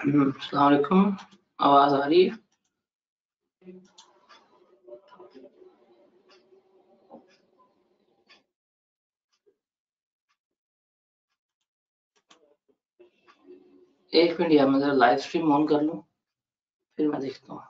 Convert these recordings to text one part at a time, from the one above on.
अलैक्म आवाज़ आ रही है एक मिनट यार, मैं लाइव स्ट्रीम ऑन कर लूँ, फिर मैं देखता हूँ।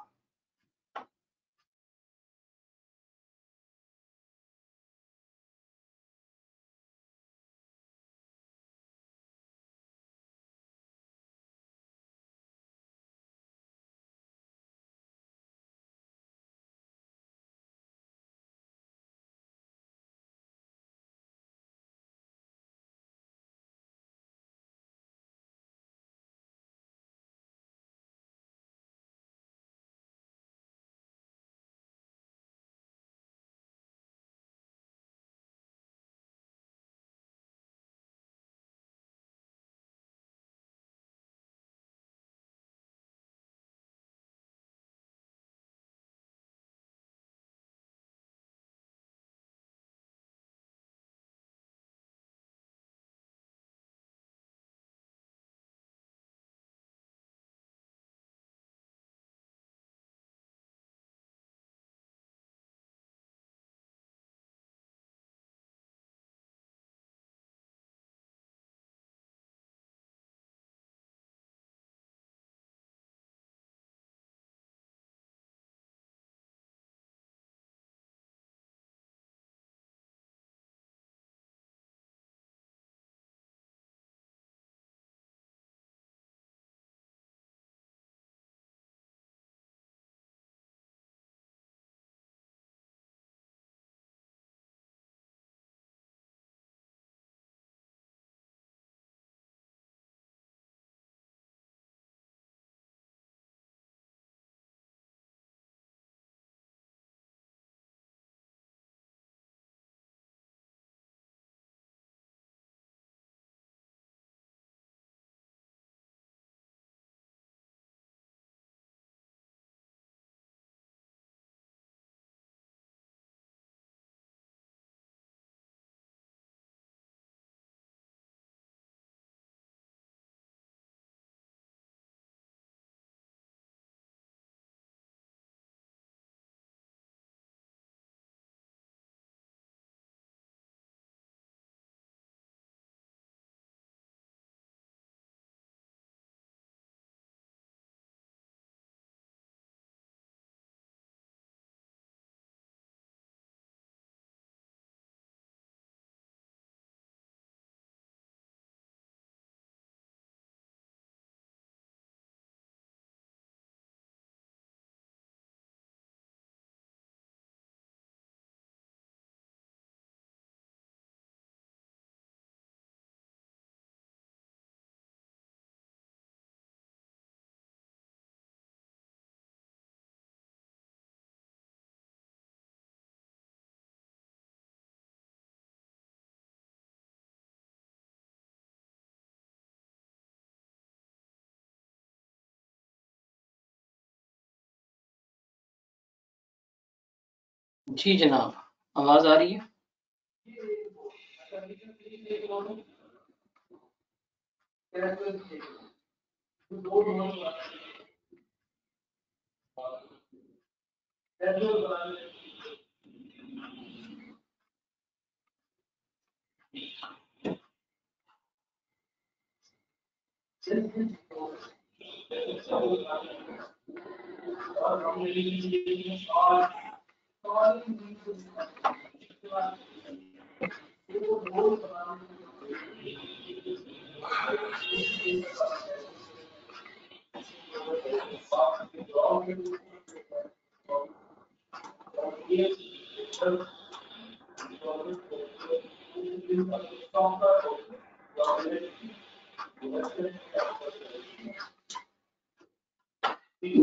जी जनाब आवाज़ आ रही है?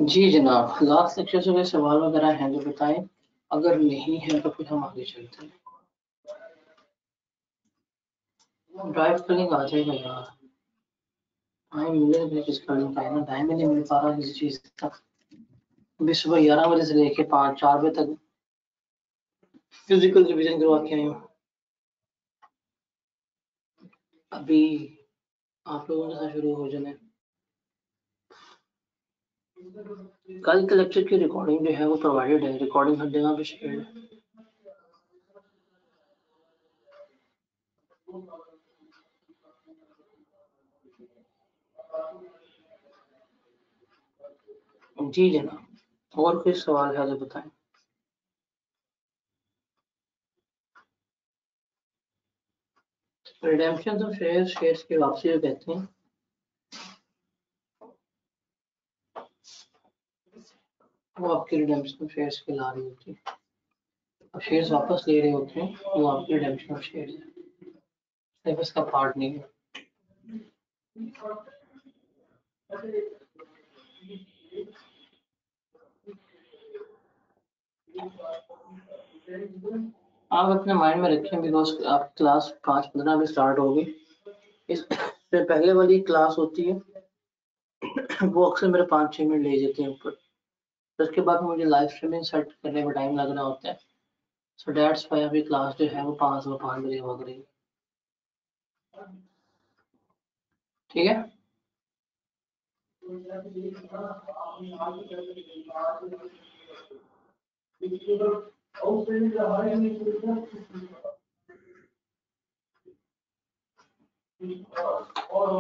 जी जनाब लास्ट लेक्चर से सवाल वगैरह हैं तो बताएँ। अगर नहीं है तो फिर हम आगे चलते हैं। ड्राइव करने आ जाएगा यार। टाइम मिले कर पाए ना टाइम नहीं मिल पा रहा किसी चीज़ का। अभी सुबह ग्यारह बजे से लेके पाँच, चार बजे तक फ़िज़िकल करवा के आई हूँ। अभी आप लोगों के साथ शुरू हो जाने। कल के लेक्चर की रिकॉर्डिंग जो है वो प्रोवाइडेड है। रिकॉर्डिंग हर जगह पे शेयर है। जी जनाब, और कोई सवाल है तो बताएँ। रिडेम्पशन ऑफ़ शेयर शेयर्स की वापसी को कहते हैं। वो आपकी रिडेम्पशन शेयर्स के ला रही होती है। अब शेयर्स वापस ले रहे होते हैं, वो आपकी रिडेम्पशन ऑफ़ शेयर्स है। सिर्फ़ इसका पार्ट नहीं है। आप अपने माइंड में रखें बिकॉज़ आप क्लास पाँच पंद्रह में स्टार्ट होगी। इससे पहले वाली क्लास होती है, वो अक्सर मेरे पाँच छः मिनट ले जाते हैं ऊपर। तो उसके बाद मुझे लाइव स्ट्रीमिंग सेट करने में टाइम लगना होता है। सो डेट्स वाई अभी क्लास जो है वो पाँच से पाँच बजे हो रही ठीक है?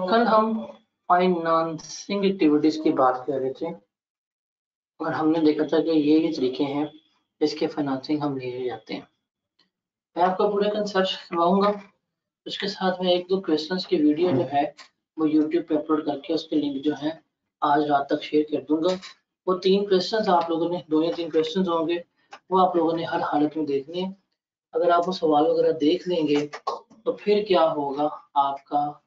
कल हम फाइनेंसिंग एक्टिविटीज़ की बात कर रहे थे। और हमने देखा था कि ये ये तरीके हैं जिसके फाइनेंसिंग हम ले जाते हैं। मैं आपको पूरा कंसेप्ट करवाऊँगा। उसके साथ में एक दो क्वेश्चंस की वीडियो जो है, वो यूट्यूब पे अपलोड करके उसके लिंक जो है, आज रात तक शेयर कर दूँगा। वो तीन क्वेश्चंस आप लोगों ने, दो या तीन क्वेश्चंस होंगे, वो आप लोगों ने हर हालत में देखने हैं। अगर आप वो सवाल वगैरह देख लेंगे तो फिर क्या होगा, आपका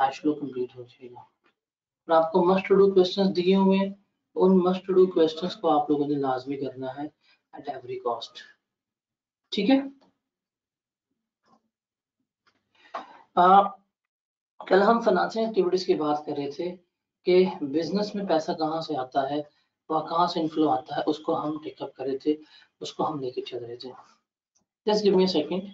कंप्लीट हो जाएगा। और आपको मस्ट टू डू क्वेश्चंस दिए हुए हैं उन मस्ट डू क्वेश्चंस को आप लोगों ने लाजमी करना है एट एवरी कॉस्ट ठीक है? कल हम फाइनेंशियल एक्टिविटीज़ की बात कर रहे थे कि बिज़नेस में पैसा कहाँ से आता है, वह कहाँ से इनफ्लो आता है, उसको हम टेकअप कर रहे थे, उसको हम लेके चल रहे थे। जस्ट गिव मी सेकंड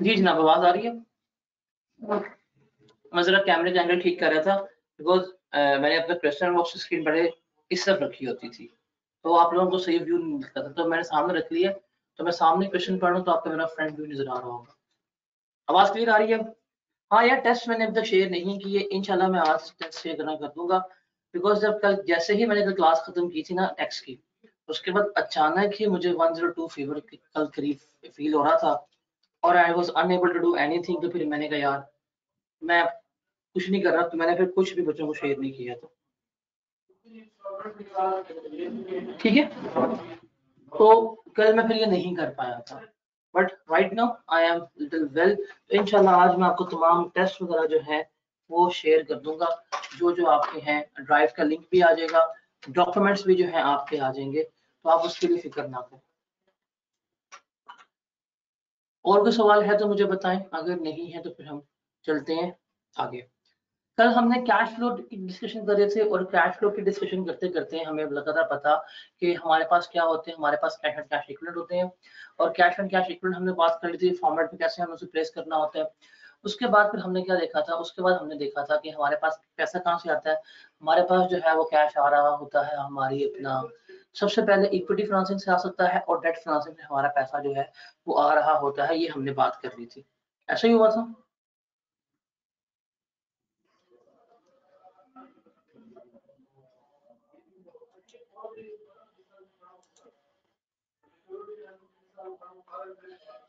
जी जनाब, आवाज़ आ रही है? मैं जरा कैमरे का एंगल ठीक कर रहा था बिकॉज़ मैंने अपने क्वेश्चन बॉक्स स्क्रीन पहले इस तरफ़ रखी होती थी। तो आप लोगों को सही व्यू नहीं मिलता था। तो मैंने सामने रख लिया। तो मैं सामने क्वेश्चन पढ़ रहा हूँ तो आपको मेरा फ्रंट व्यू नज़र आ रहा होगा। आवाज़ क्लियर आ रही है? हाँ यार टेस्ट मैंने अभी तक शेयर नहीं किए इनशाला मैं आज टेस्ट शेयर करना कर दूँगा। बिकॉज़ जब कल, जैसे ही मैंने कल क्लास खत्म की थी ना एक्स की, उसके बाद अचानक ही मुझे 102 फीवर कल करीब फील हो रहा था। और I was unable to do anything तो फिर मैंने कहा, यार, मैं कुछ नहीं कर रहा। तो मैंने फिर कुछ भी बच्चों को शेयर नहीं किया तो ठीक है? तो कल मैं फिर ये नहीं कर पाया था। But right now I am little well इंशाल्लाह आज मैं आपको तमाम टेस्ट वगैरह जो है, वो शेयर कर दूँगा। जो जो आपके हैं ड्राइव का लिंक भी आ जाएगा। डॉक्यूमेंट्स भी जो है, आपके आ जाएँगे। तो आप उसके लिए फ़िक्र ना करें। और कोई सवाल है तो मुझे बताएँ। अगर नहीं है तो फिर हम चलते हैं आगे। कल हमने कैश फ्लो की डिस्कशन कर रहे थे और कैश फ्लो की डिस्कशन करते करते हमें लगा था पता कि हमारे पास क्या होते हैं, हमारे पास कैश एंड कैश इक्वलेंट होते हैं और कैश एंड कैश इक्वलेंट हमने बात कर ली थी फॉर्मेट में कैसे हमें उसे प्लेस करना होता है। उसके बाद फिर हमने क्या देखा था? उसके बाद हमने देखा था कि हमारे पास पैसा कहाँ से आता है? हमारे पास जो है वो कैश आ रहा होता है, हमारी अपना सबसे पहले इक्विटी फाइनेंसिंग से आ सकता है और डेट फाइनेंसिंग से हमारा पैसा जो है वो आ रहा होता है, ये हमने बात कर ली थी। ऐसा ही हुआ था?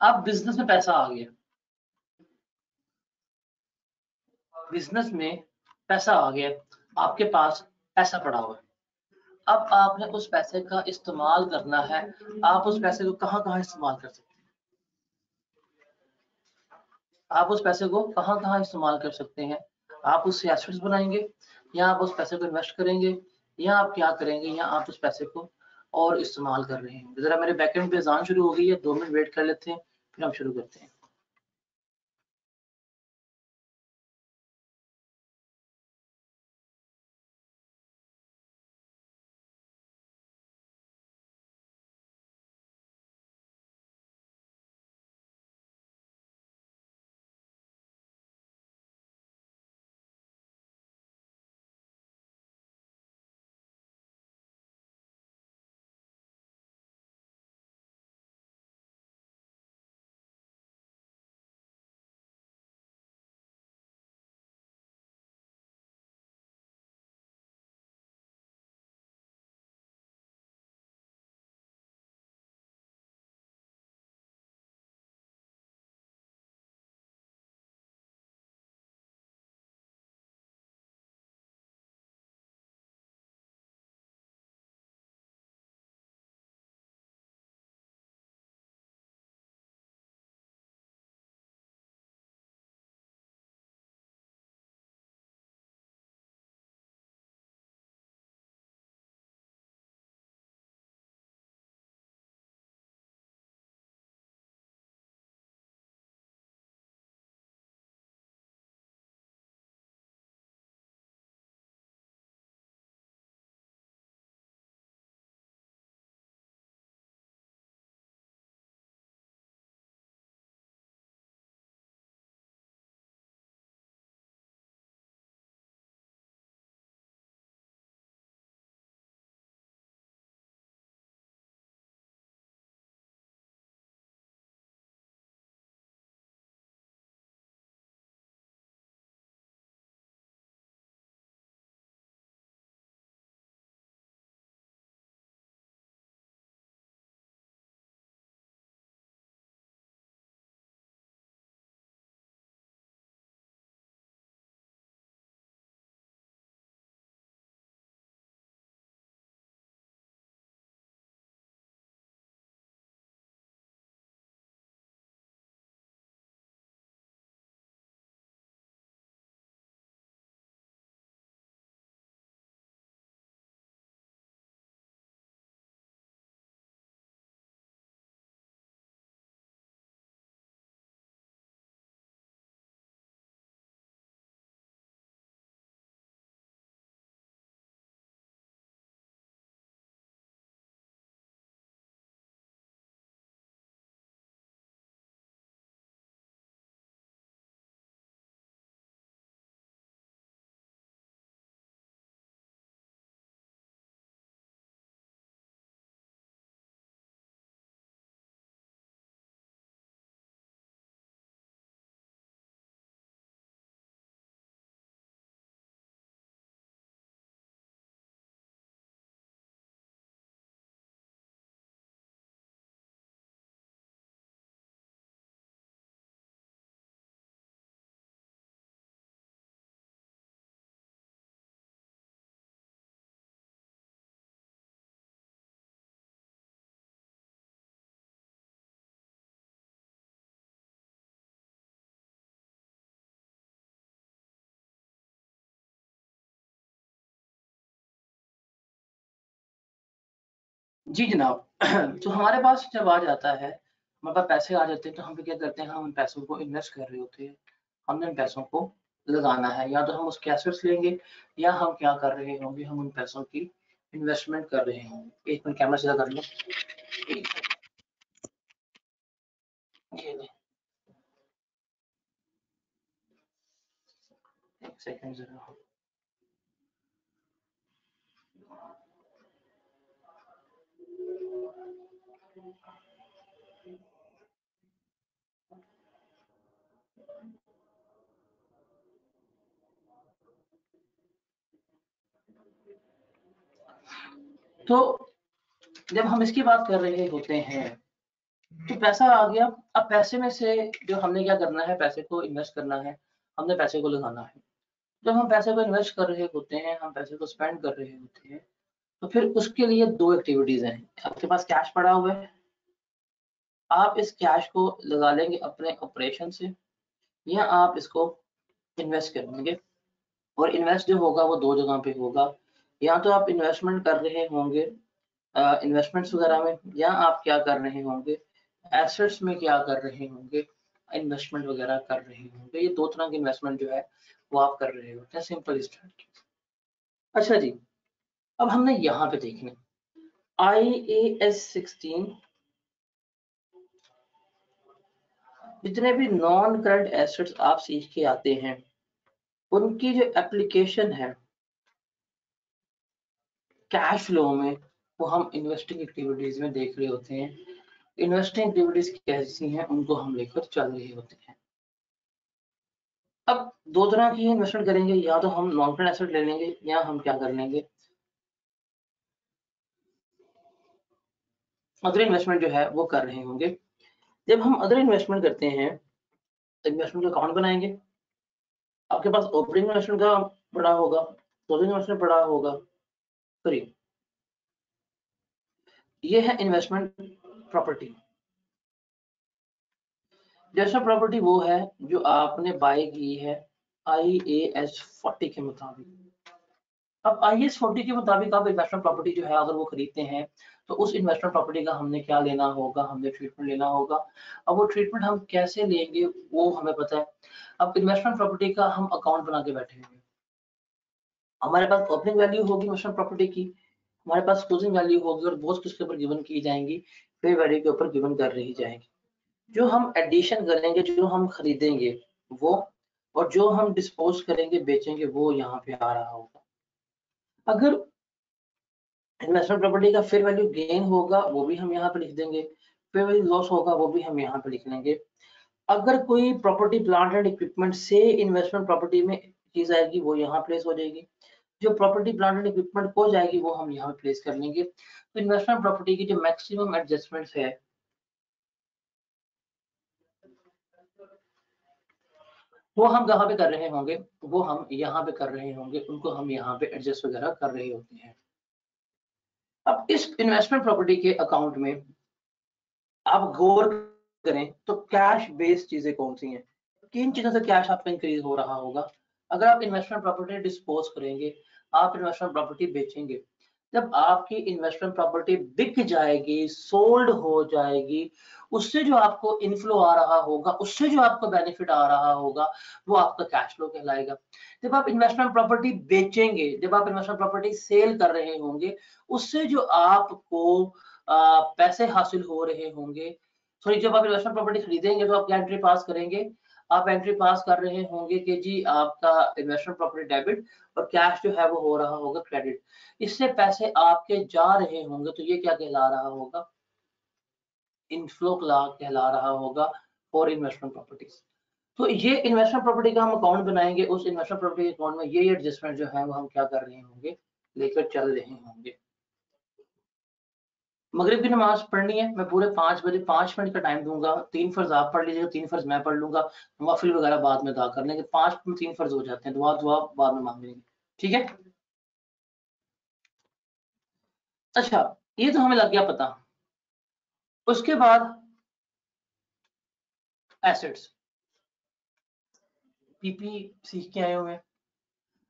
अब बिज़नेस में पैसा आ गया। बिज़नेस में पैसा आ गया। आपके पास पैसा पड़ा हुआ है। अब आपने उस पैसे का इस्तेमाल करना है। आप उस पैसे को कहाँ कहाँ इस्तेमाल कर सकते हैं? आप उस पैसे को कहाँ कहाँ इस्तेमाल कर सकते हैं? आप उससे एसेट्स बनाएँगे, या आप उस पैसे को इन्वेस्ट करेंगे, या आप क्या करेंगे, या आप उस पैसे को और इस्तेमाल कर रहे हैं। जरा मेरे बैकेंड पे जान शुरू हो गई है, दो मिनट वेट कर लेते हैं, फिर हम शुरू करते हैं। जी जनाब तो हमारे पास जब आ जाता है हमारे पास पैसे आ जाते हैं तो हम क्या करते हैं, हम उन पैसों को इन्वेस्ट कर रहे होते हैं। हमने उन पैसों को लगाना है, या तो हम उसके एसेट्स लेंगे, या हम क्या कर रहे होंगे, हम उन पैसों की इन्वेस्टमेंट कर रहे होंगे। एक मिनट कैमरा सीधा कर लो। सेकंड जरा। तो जब हम इसकी बात कर रहे होते हैं तो पैसा आ गया। अब पैसे में से जो हमने क्या करना है पैसे को इन्वेस्ट करना है हमने पैसे को लगाना है। जब हम पैसे को इन्वेस्ट कर रहे होते हैं हम पैसे को स्पेंड कर रहे होते हैं तो फिर उसके लिए दो एक्टिविटीज़ हैं। आपके पास कैश पड़ा हुआ है। आप इस कैश को लगा लेंगे अपने ऑपरेशन से या आप इसको इन्वेस्ट करेंगे और इन्वेस्ट जो होगा वो दो जगह पे होगा। या तो आप इन्वेस्टमेंट कर रहे होंगे इन्वेस्टमेंट्स वगैरह में, या आप क्या कर रहे होंगे एसेट्स में क्या कर रहे होंगे इन्वेस्टमेंट वगैरह कर रहे होंगे, ये दो तरह की इन्वेस्टमेंट जो है, वो आप कर रहे होते हैं सिंपल स्ट्रेटजी अच्छा जी, अब हमने यहाँ पे देखने आई ए एस सिक्सटीन जितने भी नॉन करंट एसेट्स आप सीख के आते हैं, उनकी जो एप्लीकेशन है कैश फ्लो में वो हम इन्वेस्टिंग एक्टिविटीज़ में देख रहे होते हैं। इन्वेस्टिंग एक्टिविटीज़ कैसी हैं, उनको हम लेकर चल रहे होते हैं। अब दो तरह की इन्वेस्टमेंट करेंगे, या तो हम नॉन करंट एसेट ले लेंगे, या हम क्या कर लेंगे? अदर इन्वेस्टमेंट जो है, वो कर रहे होंगे। जब हम अदर इन्वेस्टमेंट करते हैं तो इन्वेस्टमेंट का अकाउंट बनाएँगे। आपके पास ओपनिंग इन्वेस्टमेंट का बड़ा होगा क्लोजिंग इन्वेस्टमेंट बड़ा होगा। करिए ये है इन्वेस्टमेंट प्रॉपर्टी जैसा प्रॉपर्टी वो है जो आपने बाय की है आई ए एस फोर्टी के मुताबिक। अब आई एस फोर्टी के मुताबिक आप इन्वेस्टमेंट प्रॉपर्टी जो है अगर वो खरीदते हैं तो उस इन्वेस्टमेंट प्रॉपर्टी का हमने क्या लेना होगा? हमने ट्रीटमेंट लेना होगा। अब वो ट्रीटमेंट हम कैसे लेंगे वो हमें पता है। अब इन्वेस्टमेंट प्रॉपर्टी का हम अकाउंट बना के बैठे हैं। हमारे पास ओपनिंग वैल्यू होगी इन्वेस्टमेंट प्रॉपर्टी की, हमारे पास क्लोजिंग वैल्यू होगी और बोझ किसके ऊपर गिवन की जाएँगी फेयर वैल्यू के ऊपर गिवन कर रही जाएँगी। जो हम एडिशन करेंगे, जो हम खरीदेंगे, वो और जो हम डिस्पोज करेंगे, बेचेंगे, वो यहाँ पे आ रहा होगा। अगर इन्वेस्टमेंट प्रॉपर्टी का फेयर वैल्यू गेन होगा, वो भी हम यहाँ पे लिख देंगे। फेयर वैल्यू लॉस होगा, वो भी हम यहाँ पे लिख लेंगे। अगर कोई प्रॉपर्टी प्लांट एंड इक्विपमेंट से इन्वेस्टमेंट प्रॉपर्टी में चीज़ आएगी, वो यहाँ प्लेस हो जाएगी। जो प्रॉपर्टी प्लांट एंड इक्विपमेंट हो जाएगी, वो हम यहाँ पे प्लेस कर लेंगे। तो इन्वेस्टमेंट प्रॉपर्टी की जो मैक्सिमम एडजस्टमेंट है, वो हम कहाँ पे कर रहे होंगे? वो हम यहाँ पे कर रहे होंगे, उनको हम यहाँ पे एडजस्ट वगैरह कर रहे होते हैं। अब इस इन्वेस्टमेंट प्रॉपर्टी के अकाउंट में आप गौर करें तो कैश बेस्ड चीज़ें कौन सी हैं? किन चीज़ों से कैश आपका इंक्रीज हो रहा होगा? अगर आप इन्वेस्टमेंट प्रॉपर्टी डिस्पोज करेंगे, आप इन्वेस्टमेंट प्रॉपर्टी बेचेंगे, जब आपकी इन्वेस्टमेंट प्रॉपर्टी बिक जाएगी सोल्ड हो जाएगी, उससे जो आपको इनफ्लो आ रहा होगा, उससे जो आपको बेनिफिट आ रहा होगा, वो आपका कैश फ्लो कहलाएगा। जब आप इन्वेस्टमेंट प्रॉपर्टी बेचेंगे, जब आप इन्वेस्टमेंट प्रॉपर्टी सेल कर रहे होंगे, उससे जो आपको पैसे हासिल हो रहे होंगे सॉरी जब आप इन्वेस्टमेंट प्रॉपर्टी खरीदेंगे तो आप क्या एंट्री पास करेंगे? आप एंट्री पास कर रहे होंगे कि जी आपका इन्वेस्टमेंट प्रॉपर्टी डेबिट और कैश जो है वो हो रहा होगा क्रेडिट इससे पैसे आपके जा रहे होंगे तो ये क्या कहला रहा होगा? इनफ्लो कहला रहा होगा फॉर इन्वेस्टमेंट प्रॉपर्टीज़ तो ये इन्वेस्टमेंट प्रॉपर्टी का हम अकाउंट बनाएँगे, उस इन्वेस्टमेंट प्रॉपर्टी अकाउंट में ये एडजस्टमेंट जो है वो हम क्या कर रहे होंगे? लेकर चल रहे होंगे। मगरिब की नमाज़ पढ़नी है, मैं पूरे पाँच बजे, पाँच मिनट का टाइम दूँगा, तीन फ़र्ज़ आप पढ़ लीजिएगा, तीन फ़र्ज़ मैं पढ़ लूँगा, नवाफिल वगैरह बाद में अदा कर लेंगे, पाँच तीन फ़र्ज़ हो जाते हैं, दुआ दुआ बाद में मांग लेंगे, ठीक है? अच्छा ये तो हमें लग गया पता। उसके बाद एसेट्स पीपी सीख के आए हुए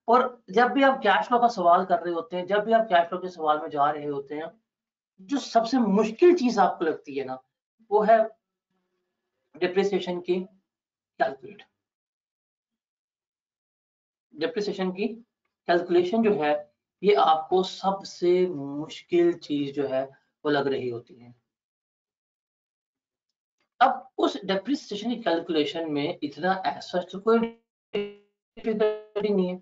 और जब भी आप कैश फ्लो का सवाल कर रहे होते हैं, जब भी आप कैश फ्लो के सवाल में जा रहे होते हैं जो सबसे मुश्किल चीज़ आपको लगती है ना, वो है डिप्रिसिएशन की कैलकुलेट डिप्रिसिएशन की कैलकुलेशन जो है, ये आपको सबसे मुश्किल चीज़ जो है, वो लग रही होती है। अब उस डेप्रिसिएशन की कैलकुलेशन में इतना ऐसा तो कोई नहीं है।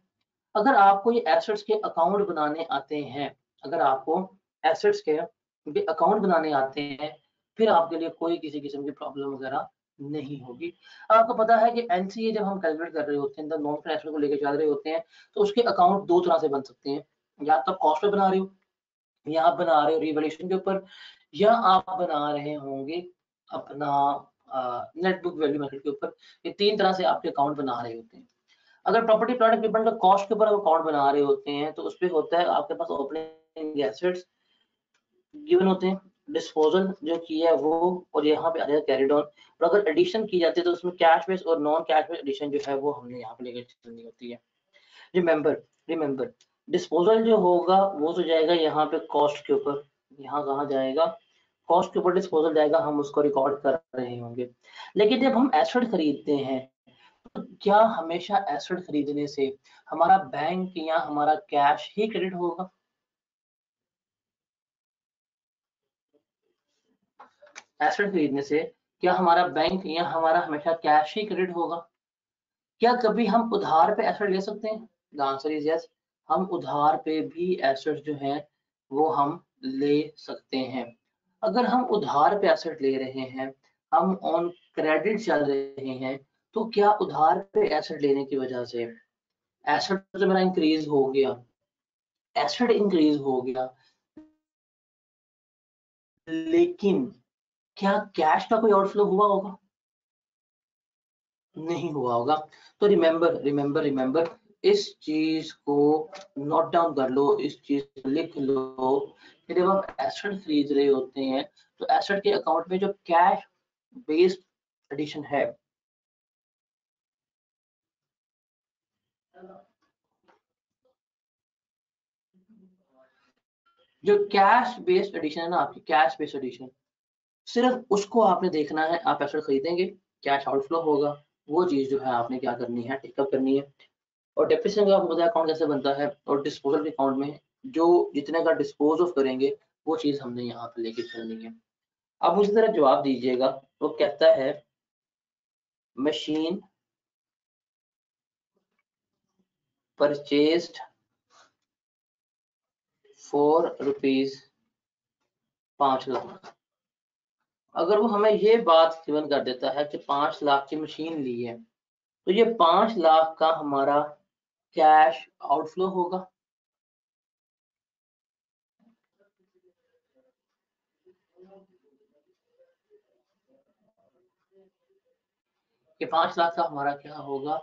अगर आपको ये एसेट्स के अकाउंट बनाने आते हैं, अगर आपको एसेट्स के अकाउंट बनाने आते हैं, फिर आपके लिए कोई किसी किस्म की प्रॉब्लम वगैरह नहीं होगी। आपको पता है कि एनसीए जब हम कैलकुलेट कर रहे होते हैं नॉन फाइनेंशियल को लेकर चल रहे होते हैं तो उसके अकाउंट दो तरह से बन सकते हैं। या तो कॉस्ट पे बना रहे हो, या आप बना रहे हो रिवोल्यूशन के ऊपर, या आप बना रहे होंगे अपना नेट बुक वैल्यू मेथड के ऊपर। ये तीन तरह से आपके अकाउंट बना रहे होते हैं। अगर प्रॉपर्टी प्लांट इक्विपमेंट का कॉस्ट के ऊपर अकाउंट बना रहे होते हैं तो उस पर होता है आपके पास ओपनिंग एसेट्स गिवन होते हैं डिस्पोजल जो किया है वो और यहाँ पे आ जाएगा कैरिड ऑन और अगर एडिशन की जाती है तो उसमें कैश बेस और नॉन कैश बेस एडिशन जो है वो हमने यहाँ पे लेकर चलनी होती है। रिमेंबर रिमेंबर डिस्पोजल जो होगा वो तो जाएगा यहाँ पे कॉस्ट के ऊपर। यहाँ कहाँ जाएगा? कॉस्ट के ऊपर डिस्पोजल जाएगा, हम उसको रिकॉर्ड कर रहे होंगे। लेकिन जब हम एसेट खरीदते हैं तो क्या हमेशा एसेट खरीदने से हमारा बैंक या हमारा कैश ही क्रेडिट होगा? एसेट खरीदने से क्या हमारा बैंक या हमारा हमेशा कैश ही क्रेडिट होगा? क्या कभी हम उधार पे एसेट ले सकते हैं? द आंसर इज़ यस हम उधार पे भी एसेट जो है, वो हम ले सकते हैं। अगर हम उधार पे एसेट ले रहे हैं, हम ऑन क्रेडिट चल रहे हैं तो क्या उधार पे एसेट लेने की वजह से एसेट जो मेरा इंक्रीज हो गया। एसेट इंक्रीज हो गया। लेकिन क्या कैश का कोई आउटफ्लो हुआ होगा? नहीं हुआ होगा। तो रिमेंबर रिमेंबर रिमेंबर इस चीज़ को नोट डाउन कर लो, इस चीज़ लिख लो। कि जब आप एसेट खरीद रहे होते हैं तो एसेट के अकाउंट में जो कैश बेस्ड एडिशन है, जो कैश बेस्ड एडिशन है ना, आपकी कैश बेस्ड एडिशन सिर्फ़ उसको आपने देखना है, आप एसेट खरीदेंगे कैश आउटफ्लो होगा, वो चीज़ जो है आपने क्या करनी है टेकअप करनी है। और डेप्रिसिएशन का आपको अकाउंट कैसे बनता है और डिस्पोजल के अकाउंट में जो जितने का डिस्पोज ऑफ़ करेंगे, वो चीज़ हमने यहाँ पे लेके चलनी है। अब उसी तरह जवाब दीजिएगा, वो कहता है मशीन परचेस्ड फोर रुपीज़ पाँच लाख। अगर वो हमें ये बात गिवन कर देता है कि पाँच लाख की मशीन ली है तो ये पाँच लाख का हमारा कैश आउटफ्लो होगा। कि पाँच लाख का हमारा क्या होगा?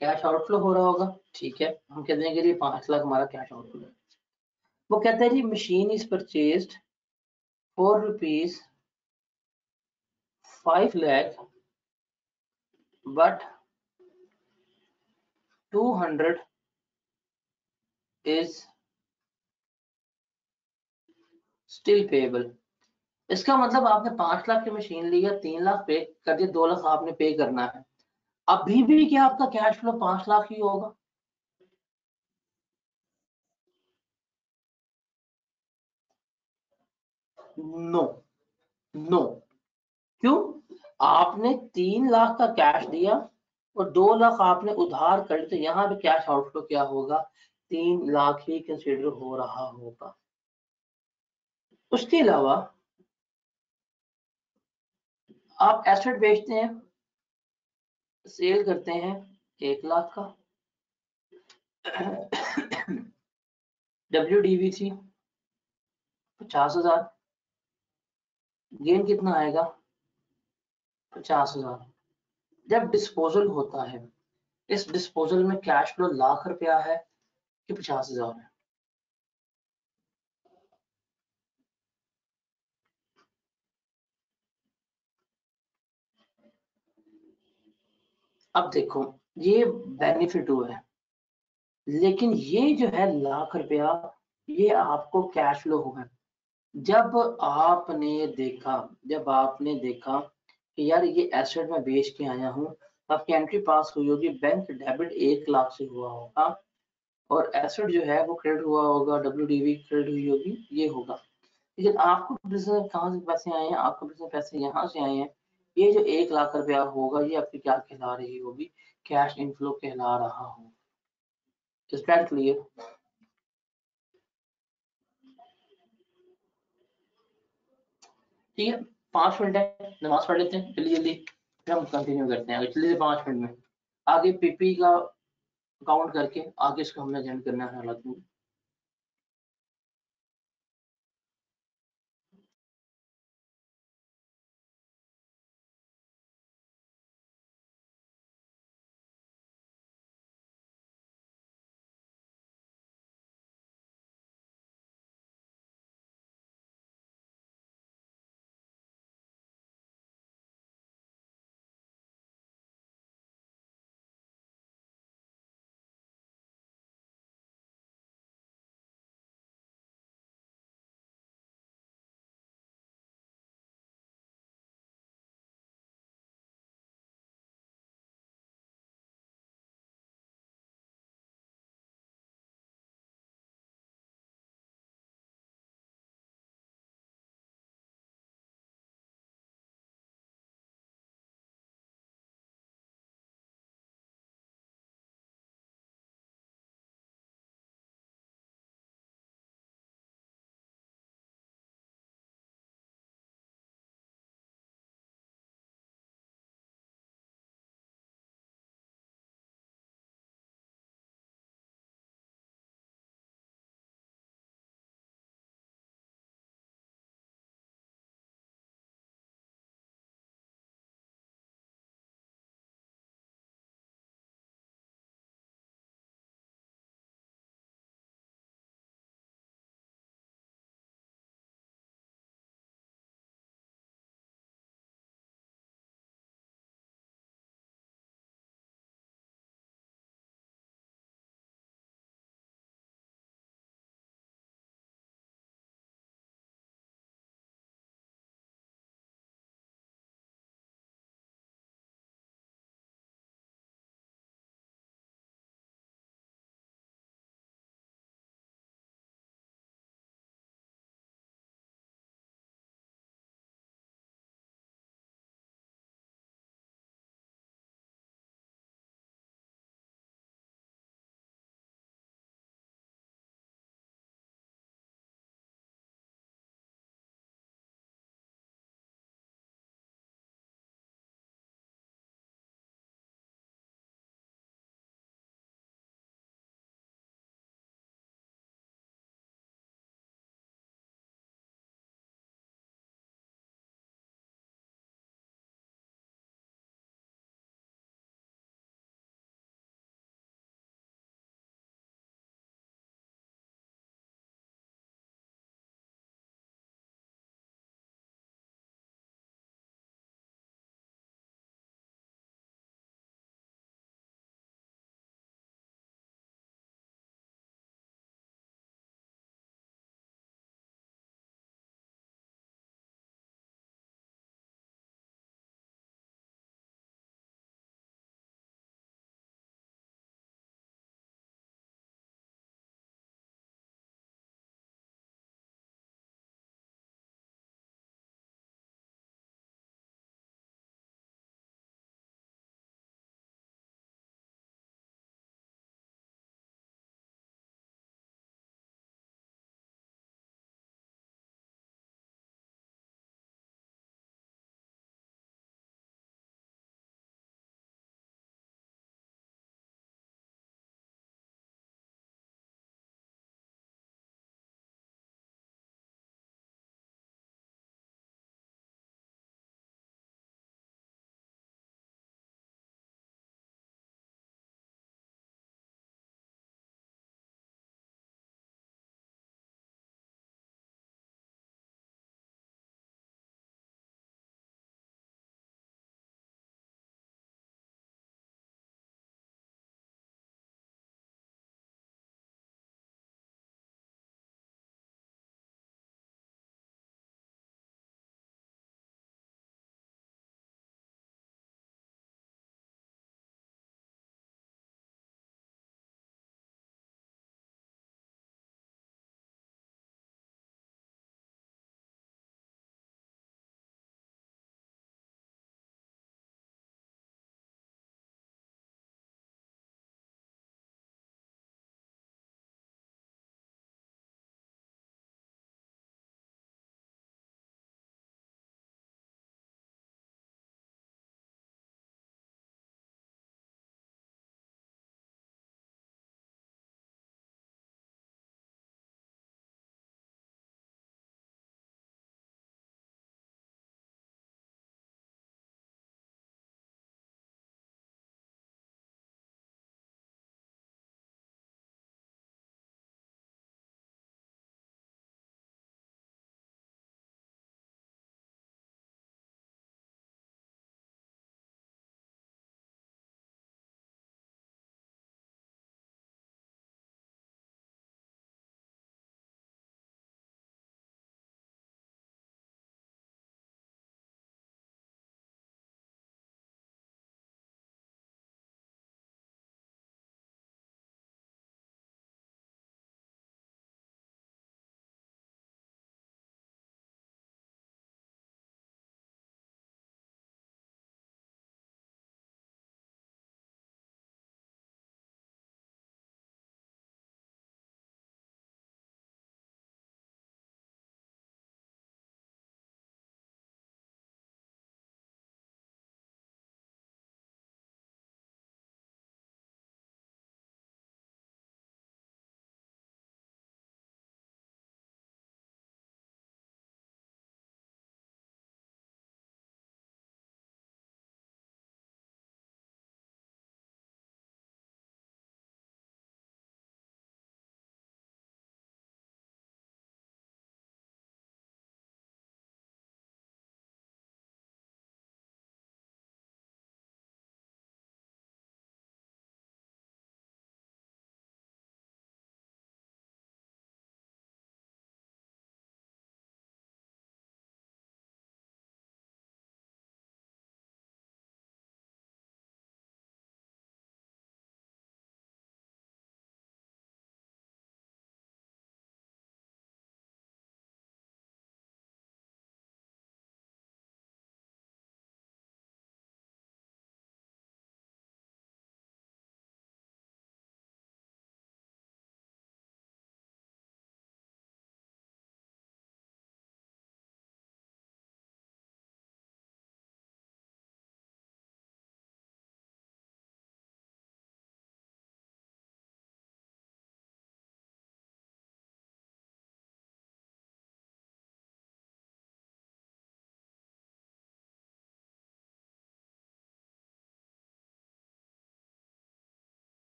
कैश आउटफ्लो हो रहा होगा, ठीक है। हम कह देंगे जी पाँच लाख हमारा कैश आउटफ्लो वो कहते हैं जी machine is purchase for rupees five lakh but two hundred is still payable इसका मतलब आपने पाँच लाख की मशीन ली है तीन लाख पे कर दिया, दो लाख आपने पे करना है। अभी भी क्या आपका कैश फ्लो पाँच लाख ही होगा? नो नो क्यों? आपने तीन लाख का कैश दिया और दो लाख आपने उधार कर तो यहाँ पे कैश आउटफ्लो क्या होगा? तीन लाख ही कंसिडर हो रहा होगा। उसके अलावा आप एसेट बेचते हैं सेल करते हैं एक लाख का। डब्ल्यू डी बी थी पचास हज़ार। गेन कितना आएगा? पचास हज़ार। जब डिस्पोजल होता है, इस डिस्पोजल में कैश फ्लो लाख रुपया है कि पचास हज़ार है। अब देखो, ये बेनिफिट हुआ है। लेकिन ये जो है लाख रुपया, ये आपको कैश फ्लो हुआ जब आपने देखा, जब आपने देखा कि यार ये एसेट मैं बेच के आया हूँ। आपकी एंट्री पास हुई होगी बैंक डेबिट एक लाख से हुआ होगा। और एसेट जो है वो क्रेडिट हुआ होगा डब्ल्यू डी क्रेडिट हुई होगी, ये होगा। लेकिन आपको बिज़नेस कहाँ से पैसे आए हैं? आपको बिज़नेस पैसे यहाँ से आए हैं। ये जो एक लाख रुपया होगा, ये आपकी क्या कहला रही होगी? कैश इनफ्लो कहला रहा दैट क्लियर ठीक है? पाँच मिनट है, नमाज़ पढ़ लेते हैं, जल्दी जल्दी, फिर हम कंटिन्यू करते हैं। जल्दी से पाँच मिनट में। आगे पीपी का काउंट करके, आगे इसको हमने अटेंड करना है हालात में।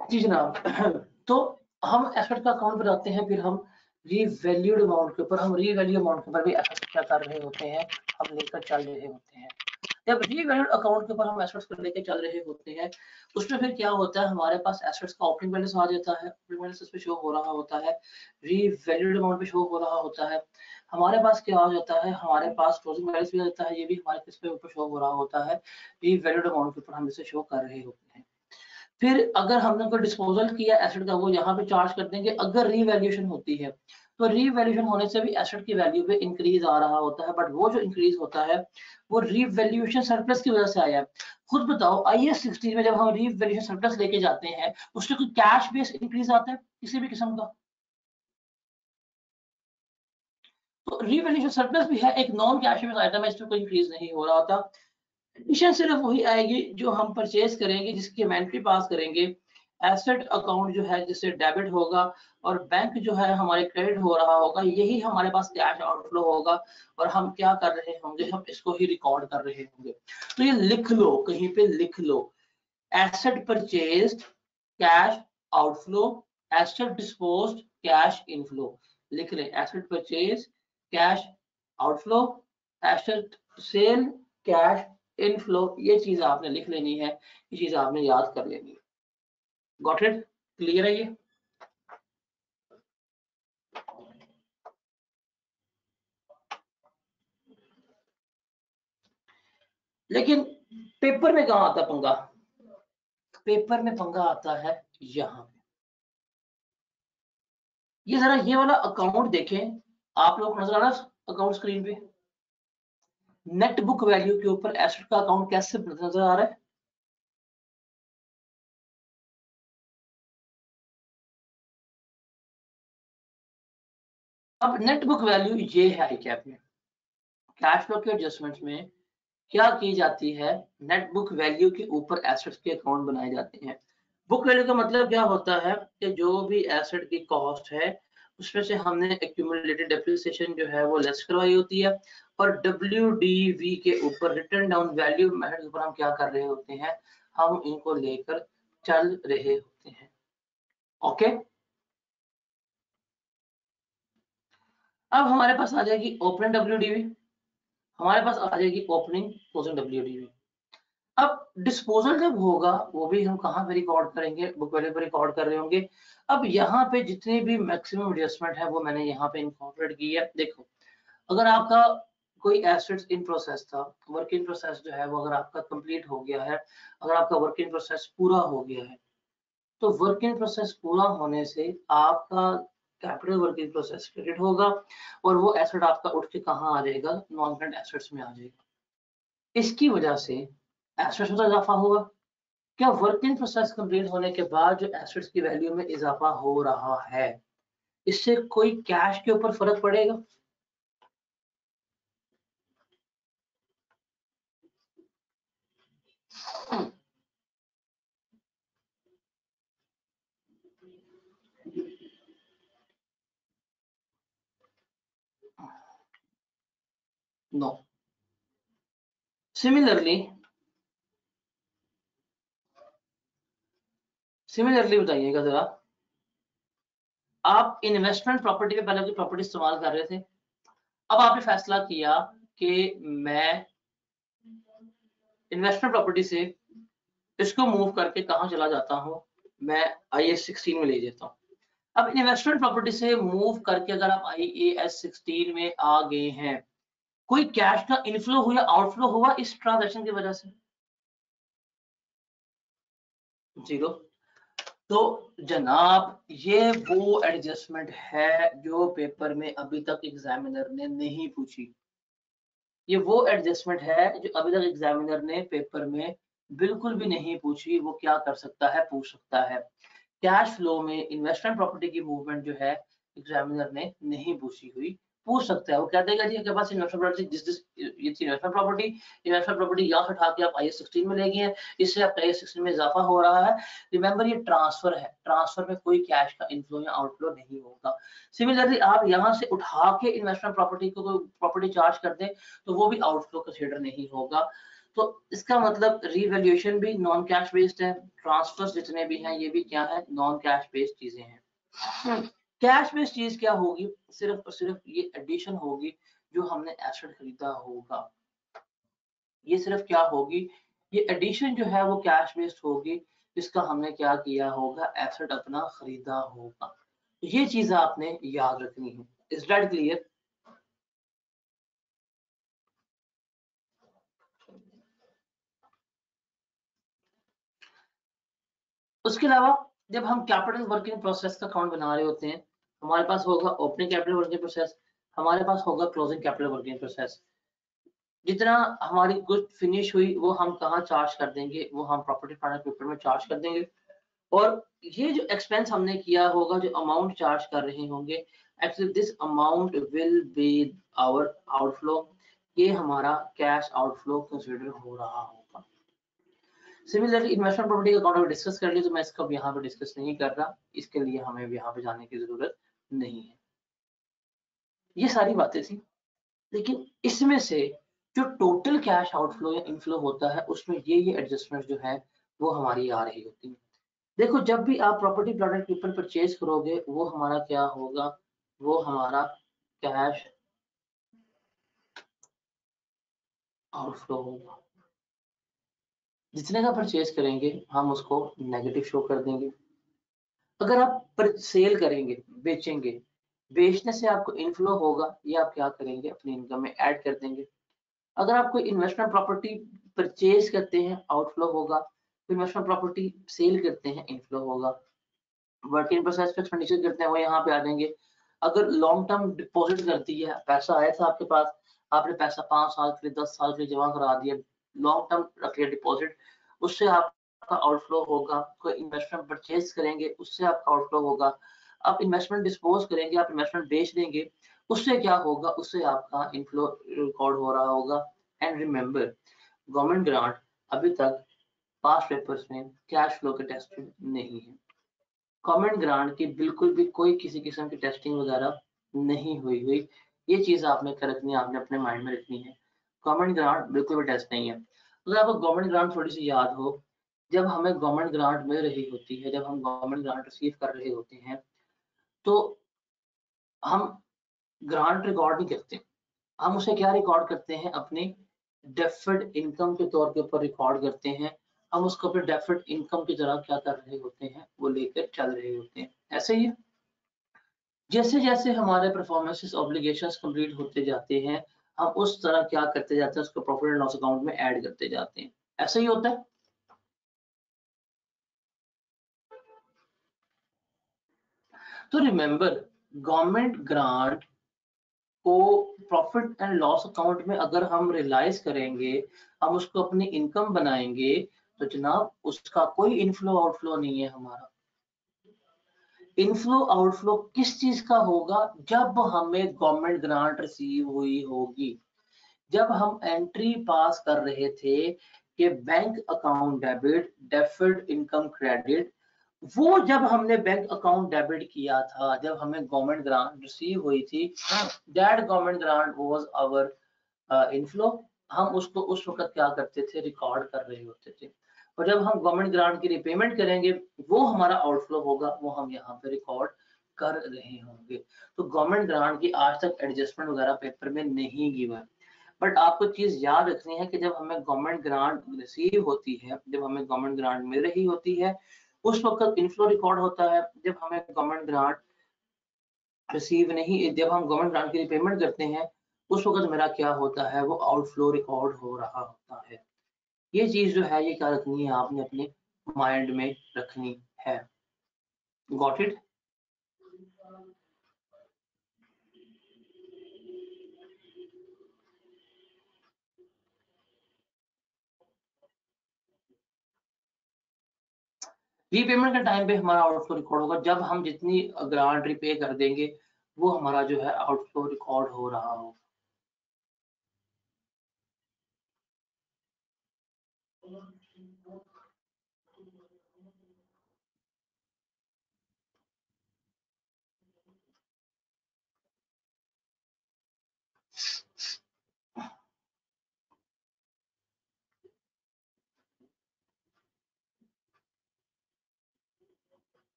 जी जनाब। तो हम एसेट का अकाउंट बनाते हैं, फिर हम रीवैल्यूड अमाउंट के ऊपर, हम रीवैल्यू अमाउंट के ऊपर भी एसेट क्या कर रहे होते हैं, हम लेकर चल रहे होते हैं। जब रीवैल्यूड अकाउंट के ऊपर हम एसेट्स को लेकर चल रहे होते हैं, उसमें फिर क्या होता है, हमारे पास एसेट्स का ओपनिंग बैलेंस आ जाता है ओपनिंग बैलेंस पे शो हो रहा होता है रीवैल्यूड अमाउंट पे शो हो रहा होता है, हमारे पास क्या आ जाता है, हमारे पास क्लोजिंग बैलेंस भी आ जाता है, ये भी हमारे किस पे ऊपर शो हो रहा होता है रीवैल्यूड अमाउंट के ऊपर हम इसे शो कर रहे होते हैं। फिर अगर हमने कोई डिस्पोजल किया एसेट का, वो यहाँ पे चार्ज कर देंगे। अगर रीवैल्यूएशन होती है तो रीवैल्यूएशन होने से भी एसेट की वैल्यू पे इंक्रीज आ रहा होता है बट वो जो इंक्रीज होता है, वो रीवैल्यूएशन सरप्लस की वजह से आया है। खुद बताओ आई एस सिक्सटीन में जब हम रीवैल्यूएशन सरप्लस लेके जाते हैं, उससे कोई कैश बेस इंक्रीज आता है किसी भी किस्म का? तो रीवैल्यूएशन सरप्लस भी है, एक नॉन कैश बेस आइटम है, इसमें कोई इंक्रीज नहीं हो रहा होता। एडिशन सिर्फ़ वही आएगी जो हम परचेज करेंगे, जिसकी हम एंट्री पास करेंगे। एसेट अकाउंट जो है, जिससे डेबिट होगा और बैंक जो है, हमारे क्रेडिट हो रहा होगा, यही हमारे पास कैश आउटफ्लो होगा और हम क्या कर रहे होंगे, हम इसको ही रिकॉर्ड कर रहे होंगे। तो ये लिख लो, कहीं पे लिख लो। Asset purchase cash outflow asset dispose cash inflow लिख ले asset purchase cash outflow asset sale cash inflow ये चीज़ आपने लिख लेनी है, ये चीज़ आपने याद कर लेनी है। गॉट इट क्लियर है ये? लेकिन पेपर में कहा आता पंगा? पेपर में पंगा आता है यहाँ ये जरा ये वाला अकाउंट देखें। आप लोग नज़र आ रहा अकाउंट स्क्रीन पे? नेट बुक वैल्यू के ऊपर एसेट का अकाउंट कैसे नज़र आ रहा है? अब नेट बुक वैल्यू ये है कैप में। कैश फ्लो के एडजस्टमेंट में क्या की जाती है? नेट बुक वैल्यू के ऊपर एसेट्स के अकाउंट बनाए जाते हैं। बुक वैल्यू का मतलब क्या होता है कि जो भी एसेट की कॉस्ट है, उसमें से हमने एक्यूमुलेटेड डेप्रिसिएशन जो है वो लेस करवाई होती है। और डब्ल्यू के ऊपर रिटर्न डाउन वैल्यू मेथड ऊपर हम क्या कर रहे होते हैं? हम इनको लेकर चल रहे होते हैं। ओके? अब हमारे पास आ जाएगी ओपनिंग डब्ल्यू हमारे पास आ जाएगी ओपनिंग क्लोजिंग डब्ल्यू अब डिस्पोजल जब होगा, वो भी हम कहाँ पे रिकॉर्ड करेंगे? बुक वैल्यू पे रिकॉर्ड कर रहे होंगे। अब यहाँ पे जितने भी मैक्सिमम एडजस्टमेंट है, वो मैंने यहाँ पे इनकॉर्पोरेट की है। देखो, अगर आपका कोई एसेट्स इन प्रोसेस था। वर्क इन प्रोसेस जो है वो अगर आपका कंप्लीट हो गया है, अगर आपका वर्क इन प्रोसेस पूरा हो गया है तो वर्क इन प्रोसेस पूरा होने से आपका कैपिटल वर्किंग प्रोसेस क्रेडिट होगा और वो एसेट आपका उठ के कहाँ आ जाएगा? नॉन करंट एसेट्स में आ जाएगा। इसकी वजह से एसेट्स में इजाफा होगा। क्या वर्किंग प्रोसेस कंप्लीट होने के बाद जो एसेट्स की वैल्यू में इजाफा हो रहा है, इससे कोई कैश के ऊपर फ़र्क पड़ेगा? No. Similarly, सिमिलरली बताइएगा जरा। आप इन्वेस्टमेंट प्रॉपर्टी पे पहले प्रॉपर्टी इस्तेमाल कर रहे थे। अब आपने फैसला किया कि मैं इन्वेस्टमेंट प्रॉपर्टी से इसको मूव करके कहा चला जाता हूँ मैं आई एस सिक्सटीन में ले जाता हूँ। अब इन्वेस्टमेंट प्रॉपर्टी से मूव करके अगर आप आई ए एस सिक्सटीन में आ गए हैं कोई कैश का इनफ्लो हुआ आउटफ्लो हुआ इस ट्रांजेक्शन की वजह से? ज़ीरो तो जनाब, ये वो एडजस्टमेंट है जो पेपर में अभी तक एग्जामिनर ने नहीं पूछी। ये वो एडजस्टमेंट है जो अभी तक एग्जामिनर ने पेपर में बिल्कुल भी नहीं पूछी, वो क्या कर सकता है, पूछ सकता है। कैश फ्लो में इन्वेस्टमेंट प्रॉपर्टी की मूवमेंट जो है एग्जामिनर ने नहीं पूछी हुई। पूछ सकता है। वो कह देगा जी आपके पास इन्वेस्टमेंट प्रॉपर्टी जिस जिस, ये थी इन्वेस्टमेंट प्रॉपर्टी इन्वेस्टमेंट प्रॉपर्टी यहाँ से उठा के आप आई सिक्सटीन में ले गए हैं। इससे आपका आई सिक्सटीन में इजाफा हो रहा है। रिमेंबर ये ट्रांसफ़र है। ट्रांसफ़र में कोई कैश का इनफ्लो या आउटफ्लो नहीं होगा। सिमिलरली आप यहाँ से उठा के इन्वेस्टमेंट प्रॉपर्टी को प्रॉपर्टी चार्ज कर दें तो वो भी आउटफ्लो कंसिडर नहीं होगा। तो इसका मतलब रिवैल्यूएशन भी नॉन कैश बेस्ड है। ट्रांसफर्स जितने भी हैं, ये भी क्या है? नॉन कैश बेस्ड चीज़ें हैं। कैश बेस्ड चीज़ क्या होगी? सिर्फ़ और सिर्फ़ ये एडिशन होगी जो हमने एसेट खरीदा होगा। ये सिर्फ़ क्या होगी? ये एडिशन जो है वो कैश बेस्ड होगी, जिसका हमने क्या किया होगा? एसेट अपना खरीदा होगा। ये चीज़ आपने याद रखनी है। इज़ दैट क्लियर उसके अलावा जब हम कैपिटल वर्किंग प्रोसेस का अकाउंट बना रहे होते हैं हमारे पास होगा ओपनिंग कैपिटल वर्किंग प्रोसेस हमारे पास होगा क्लोजिंग कैपिटल वर्किंग प्रोसेस जितना हमारी गुड फिनिश हुई, वो हम कहाँ चार्ज कर देंगे, वो हम प्रॉपर्टी प्लान पेपर में चार्ज कर देंगे। और ये जो एक्सपेंस हमने किया होगा, जो अमाउंट चार्ज कर रहे होंगे actually this amount will be our outflow ये हमारा कैश आउटफ्लो कंसिडर हो रहा होगा। सिमिलरली इन्वेस्टमेंट प्रॉपर्टी का अकाउंट डिस्कस कर लिया तो मैं इसका यहाँ पे डिस्कस नहीं कर रहा। इसके लिए हमें यहाँ पे जाने की ज़रूरत नहीं है। ये सारी बातें थी। लेकिन इसमें से जो टोटल कैश आउटफ्लो या इनफ्लो होता है, उसमें ये ये एडजस्टमेंट जो है, वो हमारी आ रही होती है। देखो, जब भी आप प्रॉपर्टी प्लांट पेपर परचेज करोगे, वो हमारा क्या होगा? वो हमारा कैश आउटफ्लो होगा। जितने का परचेज करेंगे, हम उसको नेगेटिव शो कर देंगे। अगर आप सेल करेंगे बेचेंगे। बेचने से आपको इनफ्लो होगा, ये आप क्या करेंगे, अपनी इनकम में ऐड कर देंगे। अगर आप कोई इन्वेस्टमेंट प्रॉपर्टी परचेज करते हैं आउटफ्लो होगा। इन्वेस्टमेंट प्रॉपर्टी सेल करते हैं इनफ्लो होगा। वर्किंग प्रोसेस पे एक्सपेंडिचर करते हैं, वो यहाँ पे आ जाएँगे। अगर लॉन्ग टर्म डिपॉजिट करती है, पैसा आया था आपके पास, आपने पैसा पाँच साल के लिए, दस साल के लिए जमा करा दिया लॉन्ग टर्म रख लिया डिपॉजिट उससे आपका आउटफ्लो होगा। कोई इन्वेस्टमेंट परचेज करेंगे, उससे आपका आउटफ्लो होगा। आप इन्वेस्टमेंट डिस्पोज करेंगे, आप इन्वेस्टमेंट बेच देंगे, उससे क्या होगा? उससे आपका इनफ्लो रिकॉर्ड हो रहा होगा। एंड रिमेम्बर गवर्नमेंट ग्रांट अभी तक पास पेपर्स में कैश फ्लो के टेस्टिंग नहीं है। गवर्नमेंट ग्रांट की बिल्कुल भी कोई किसी किस्म की टेस्टिंग वगैरह नहीं हुई हुई। ये चीज़ आपने कर रखनी है आपने अपने माइंड में रखनी है। गवर्नमेंट ग्रांट बिल्कुल भी टेस्ट नहीं है। अगर आपको गवर्नमेंट ग्रांट थोड़ी सी याद हो, जब हमें गवर्नमेंट ग्रांट मिल रही होती है, जब हम गवर्नमेंट ग्रांट रिसीव कर रहे होते हैं तो हम ग्रांट रिकॉर्ड नहीं करते हम उसे क्या रिकॉर्ड करते हैं? अपने डेफर्ड इनकम के तौर के ऊपर रिकॉर्ड करते हैं। हम उसको अपने डेफर्ड इनकम की तरह क्या कर रहे होते हैं? वो लेकर चल रहे होते हैं। ऐसे ही जैसे जैसे हमारे परफॉर्मेंसेस ऑब्लिगेशंस कंप्लीट होते जाते हैं, हम उस तरह क्या करते जाते हैं? उसको प्रॉफिट एंड लॉस अकाउंट में ऐड करते जाते हैं। ऐसा ही होता है। तो रिमेंबर गवर्नमेंट ग्रांट को प्रॉफिट एंड लॉस अकाउंट में अगर हम रियलाइज़ करेंगे, हम उसको अपनी इनकम बनाएँगे तो जनाब उसका कोई इनफ्लो आउटफ्लो नहीं है हमारा। इनफ्लो आउटफ्लो किस चीज़ का होगा? जब हमें गवर्नमेंट ग्रांट रिसीव हुई होगी। जब हम एंट्री पास कर रहे थे कि bank account debit deferred income credit वो जब हमने बैंक अकाउंट डेबिट किया था, जब हमें गवर्नमेंट ग्रांट रिसीव हुई थी that government grant was our inflow हम उसको, उस वक्त क्या करते थे? रिकॉर्ड कर रहे होते थे। और जब हम गवर्नमेंट ग्रांट की रिपेमेंट करेंगे, वो हमारा आउटफ्लो होगा, वो हम यहाँ पे रिकॉर्ड कर रहे होंगे। तो गवर्नमेंट ग्रांट की आज तक एडजस्टमेंट वगैरह पेपर में नहीं गिवन बट आपको चीज़ याद रखनी है कि जब हमें गवर्नमेंट ग्रांट रिसीव होती है, जब हमें गवर्नमेंट ग्रांट मिल रही होती है उस वक्त इनफ्लो रिकॉर्ड होता है, जब हमें गवर्नमेंट ग्रांट रिसीव नहीं, जब हम गवर्नमेंट ग्रांट की रिपेमेंट करते हैं, उस वक्त मेरा क्या होता है, वो आउटफ्लो रिकॉर्ड हो रहा होता है। ये चीज़ जो है, ये क्या रखनी है, आपने अपने माइंड में रखनी है। गॉट इट रीपेमेंट के टाइम पे हमारा आउटफ्लो रिकॉर्ड होगा। जब हम जितनी ग्रांट रिपे कर देंगे, वो हमारा जो है आउटफ्लो रिकॉर्ड हो रहा होगा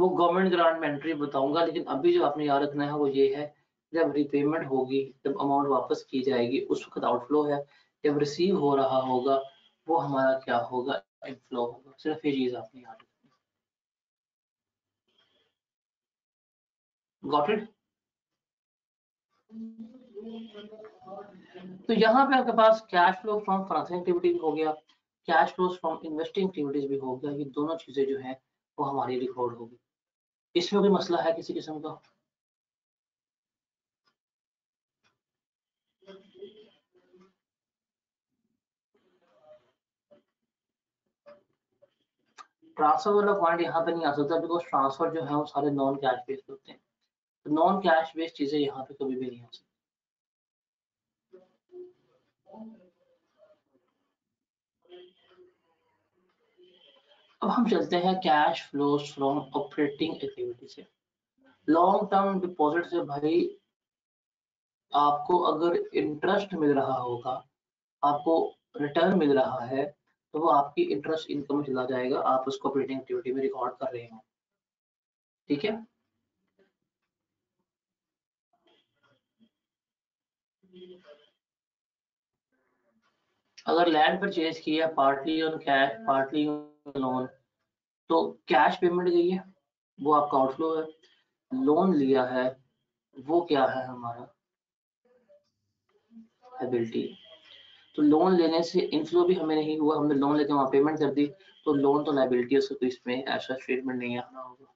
वो गवर्नमेंट ग्रांट में एंट्री बताऊँगा, लेकिन अभी जो आपने याद रखना है, वो ये है, जब रिपेमेंट होगी, जब अमाउंट वापस की जाएगी, उस वक्त आउटफ्लो है। जब रिसीव हो रहा होगा, वो हमारा क्या होगा? इनफ्लो होगा। सिर्फ़ ये चीज़ आपने याद रखनी गॉट तो यहाँ पे आपके पास cash flow from financing activities हो गया। Cash flow from investing activities भी हो गया। ये दोनों चीज़ें जो है, वो हमारी रिकॉर्ड होगी इसमें कोई मसला है किसी किस्म का? ट्रांसफ़र वाला पॉइंट यहाँ पे नहीं आ सकता बिकॉज़ ट्रांसफ़र जो है वो सारे नॉन कैश बेस्ड होते हैं। तो नॉन कैश बेस्ड चीज़ें यहाँ पे कभी भी नहीं आ सकती। अब हम चलते हैं cash flows from operating activity से। लॉन्ग टर्म डिपॉजिट से भाई, आपको अगर इंटरेस्ट मिल रहा होगा, आपको रिटर्न मिल रहा है तो वो आपकी इंटरेस्ट इनकम चला जाएगा। आप उसको ऑपरेटिंग एक्टिविटी में रिकॉर्ड कर रहे हो। ठीक है? अगर लैंड परचेज किया partly on cash partly on loan तो कैश पेमेंट गई है, वो आपका आउटफ्लो है। लोन लिया है, वो क्या है हमारा? एबिलिटी तो लोन लेने से इनफ्लो भी हमें नहीं हुआ, हमने लोन लेके वहाँ पेमेंट कर दी तो लोन तो लाइबिलिटी उसका तो इसमें ऐसा स्टेटमेंट नहीं आना होगा।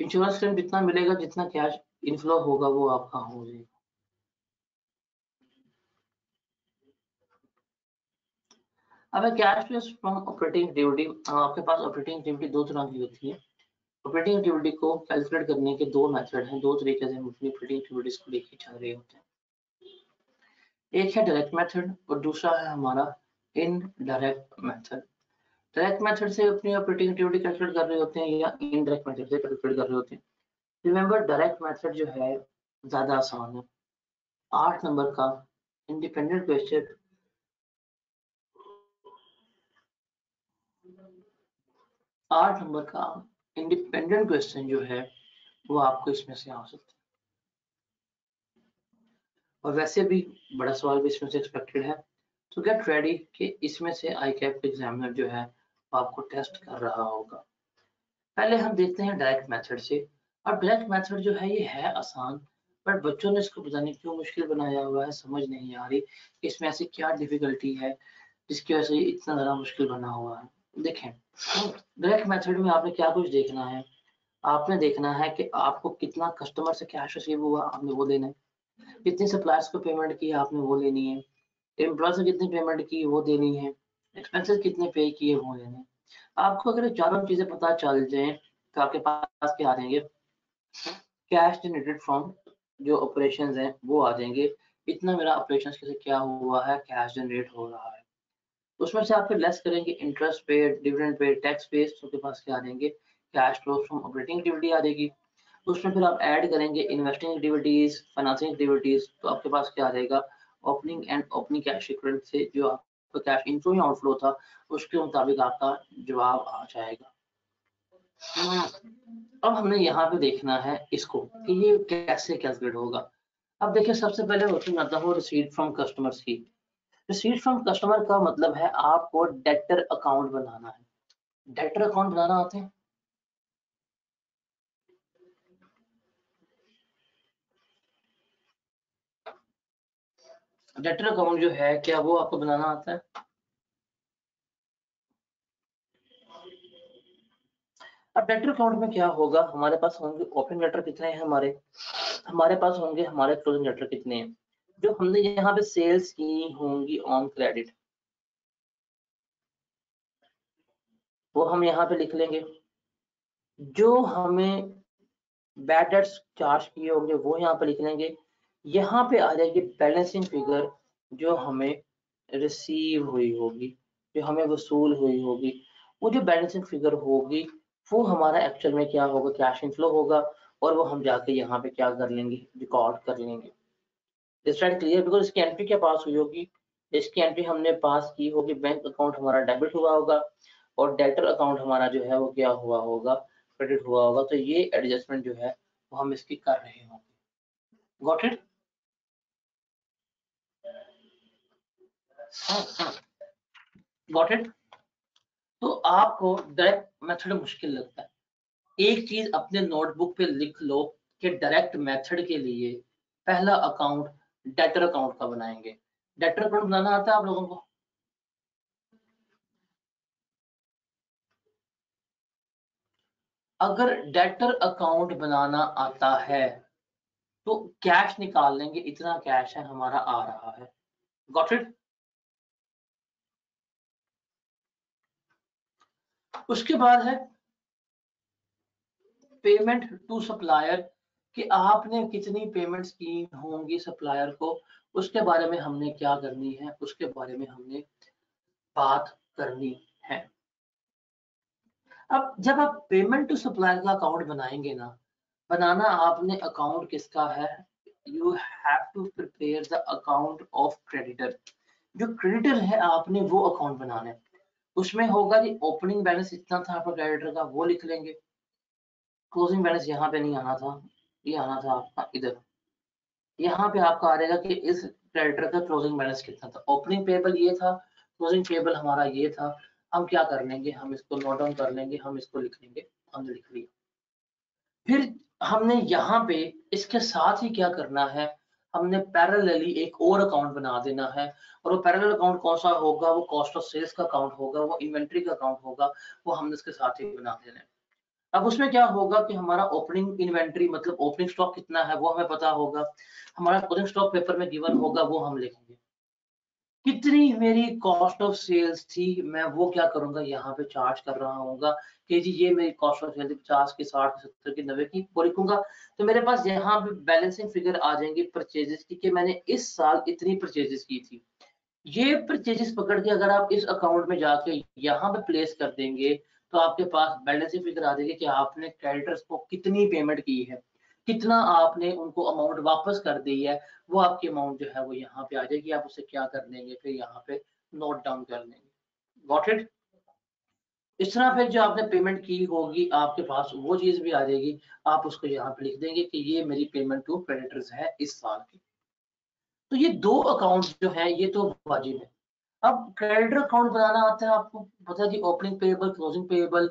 इंश्योरेंस क्लेम जितना मिलेगा, जितना कैश इनफ्लो होगा, वो आपका हो जाएगा। अब cash flow from operating activity आपके पास ऑपरेटिंग एक्टिविटी दो तरह की होती है। ऑपरेटिंग एक्टिविटी को कैलकुलेट करने के दो मेथड हैं, दो तरीके से हम अपनी ऑपरेटिंग एक्टिविटीज़ को लेके चल रहे होते हैं। एक है डायरेक्ट मेथड और दूसरा है हमारा indirect method direct method से अपनी ऑपरेटिंग एक्टिविटी कैलकुलेट कर रहे होते हैं या इनडायरेक्ट मेथड से कैलकुलेट कर रहे होते हैं। रिमेंबर डायरेक्ट मेथड जो है, ज़्यादा आसान है। आठ नंबर का इंडिपेंडेंट क्वेश्चन आठ नंबर का इंडिपेंडेंट क्वेश्चन जो है, वो आपको इसमें से आ सकता है। और वैसे भी बड़ा सवाल भी इसमें से एक्सपेक्टेड है। तो गेट रेडी कि इसमें से आई कैप एग्जामिनर जो है, आपको टेस्ट कर रहा होगा। पहले हम देखते हैं डायरेक्ट मेथड से। और डायरेक्ट मेथड जो है, ये है आसान बट बच्चों ने इसको पता नहीं क्यों मुश्किल बनाया हुआ है, समझ नहीं आ रही। इसमें ऐसी क्या डिफिकल्टी है, जिसकी वजह से इतना ज़्यादा मुश्किल बना हुआ है। देखें डायरेक्ट मेथड में आपने क्या कुछ देखना है? आपने देखना है कि आपको कितना कस्टमर से कैश रिसीव हुआ आपने वो देना है। कितनी सप्लायर्स को पेमेंट की आपने वो लेनी है। एम्प्लॉय से कितनी पेमेंट की वो देनी है। एक्सपेंसेस कितने पे किए वो लेने हैं। आपको अगर चारों चीज़ें पता चल जाए तो आपके पास क्या आ जाएँगे? कैश जनरेटेड फ्रॉम जो ऑपरेशन हैं वो आ जाएँगे। इतना मेरा ऑपरेशन से क्या हुआ है? कैश जनरेट हो रहा है। उसमें से आप फिर लेस करेंगे इंटरेस्ट पे डिविडेंड पे टैक्स पे तो के पास क्या आ जाएँगे? Cash flow from operating activity आ जाएगी। उसमें फिर आप ऐड करेंगे इन्वेस्टिंग एक्टिविटीज़ फाइनेंसिंग एक्टिविटीज़ तो आपके पास क्या आ जाएगा opening and opening cash equivalent से जो आपका कैश इनफ्लो या आउटफ्लो था, उसके मुताबिक आपका जवाब आ जाएगा। अब हमने यहाँ पे देखना है इसको कि ये कैसे कैलकुलेट होगा। अब देखिए, सबसे पहले होती है रिसीट फ्रॉम कस्टमर्स की। रिसीट फ्रॉम कस्टमर का मतलब है आपको डेटर अकाउंट बनाना है। डेटर अकाउंट बनाना आते हैं? डेटर अकाउंट जो है, क्या वो आपको बनाना आता है? अब डेटर अकाउंट में क्या होगा? हमारे पास होंगे ओपन लेटर कितने हैं हमारे? हमारे पास होंगे, हमारे क्लोजिंग लेटर कितने हैं? जो हमने यहाँ पे सेल्स की होंगी ऑन क्रेडिट वो हम यहाँ पे लिख लेंगे। जो हमें डेट्स चार्ज किए होंगे, वो यहाँ पे लिख लेंगे। यहाँ पे आ जाएगी बैलेंसिंग फिगर जो हमें रिसीव हुई होगी, जो हमें वसूल हुई होगी। वो जो बैलेंसिंग फिगर होगी, वो हमारा एक्चुअल में क्या होगा? कैश इनफ्लो होगा और वो हम जाके यहाँ पे क्या कर लेंगे? रिकॉर्ड कर लेंगे। राइट क्लियर बिकॉज़ इसकी एंट्री क्या पास हुई होगी? इसकी एंट्री हमने पास की होगी बैंक अकाउंट हमारा डेबिट हुआ होगा और डेटर अकाउंट हमारा जो है वो क्या हुआ होगा? क्रेडिट हुआ होगा। तो ये एडजस्टमेंट जो है वो हम इसकी कर रहे होंगे। गॉट इट गॉट इट तो आपको डायरेक्ट मेथड मुश्किल लगता है। एक चीज़ अपने नोटबुक पे लिख लो कि डायरेक्ट मेथड के लिए पहला अकाउंट डेटर अकाउंट का बनाएँगे। डेटर अकाउंट बनाना आता है आप लोगों को? अगर डेटर अकाउंट बनाना आता है तो कैश निकाल लेंगे। इतना कैश है, हमारा आ रहा है। गॉट इट उसके बाद है पेमेंट टू सप्लायर कि आपने कितनी पेमेंट्स की होंगी सप्लायर को, उसके बारे में हमने क्या करनी है, उसके बारे में हमने बात करनी है। अब जब आप पेमेंट टू सप्लायर का अकाउंट बनाएँगे ना, बनाना आपने अकाउंट किसका है? You have to prepare the account of creditor जो क्रेडिटर है, आपने वो अकाउंट बनाना है। उसमें होगा जी ओपनिंग बैलेंस इतना था आपका क्रेडिटर का, वो लिख लेंगे। क्लोजिंग बैलेंस यहाँ पे नहीं आना था। ये आना था आपका इधर। यहाँ पे आपका आ रहेगा कि इस क्रेडिटर का क्लोजिंग बैलेंस कितना था। ओपनिंग पेबल ये था क्लोजिंग पेबल हमारा ये था। हम क्या कर लेंगे? हम इसको नोट डाउन कर लेंगे, हम इसको लिख लेंगे। हमने लिख लिया। फिर हमने यहाँ पे इसके साथ ही क्या करना है? हमने पैरेलली एक और अकाउंट बना देना है। और वो पैरेलल अकाउंट कौन सा होगा? वो कॉस्ट ऑफ़ सेल्स का अकाउंट होगा, वो इन्वेंट्री का अकाउंट होगा, वो हमने इसके साथ ही बना देना है। अब उसमें क्या होगा कि हमारा ओपनिंग इन्वेंट्री मतलब ओपनिंग स्टॉक कितना है, वो हमें पता होगा। हमारा क्लोजिंग स्टॉक पेपर में गिवन होगा, वो हम लिखेंगे। कितनी मेरी कॉस्ट ऑफ़ सेल्स थी, मैं वो क्या करूँगा, यहाँ पे चार्ज कर रहा हूँ कि जी, ये मेरी कॉस्ट ऑफ़ सेल्स पचास की, साठ की, सत्तर की, नब्बे की, वो लिखूँगा। तो मेरे पास यहाँ पे बैलेंसिंग फिगर आ जाएँगे परचेजेस की, कि मैंने इस साल इतनी परचेजेस की थी। ये परचेजेस पकड़ के अगर आप इस अकाउंट में जाके यहाँ पे प्लेस कर देंगे तो आपके पास बैलेंसिंग फिगर आ जाएगी कि आपने क्रेडिटर्स को कितनी पेमेंट की है, कितना आपने उनको अमाउंट वापस कर दी है, वो आपकी अमाउंट जो है वो यहाँ पे आ जाएगी, आप उसे क्या कर लेंगे, फिर यहाँ पे नोट डाउन कर लेंगे। इट इस तरह फिर जो आपने पेमेंट की होगी, आपके पास वो चीज़ भी आ जाएगी, आप उसको यहाँ पे लिख देंगे कि ये मेरी पेमेंट टू क्रेडिटर्स है इस साल की। तो ये दो अकाउंट जो है, ये तो वाजिब है अब क्रेडिटर अकाउंट बनाना आता है आपको, पता है कि opening payable closing payable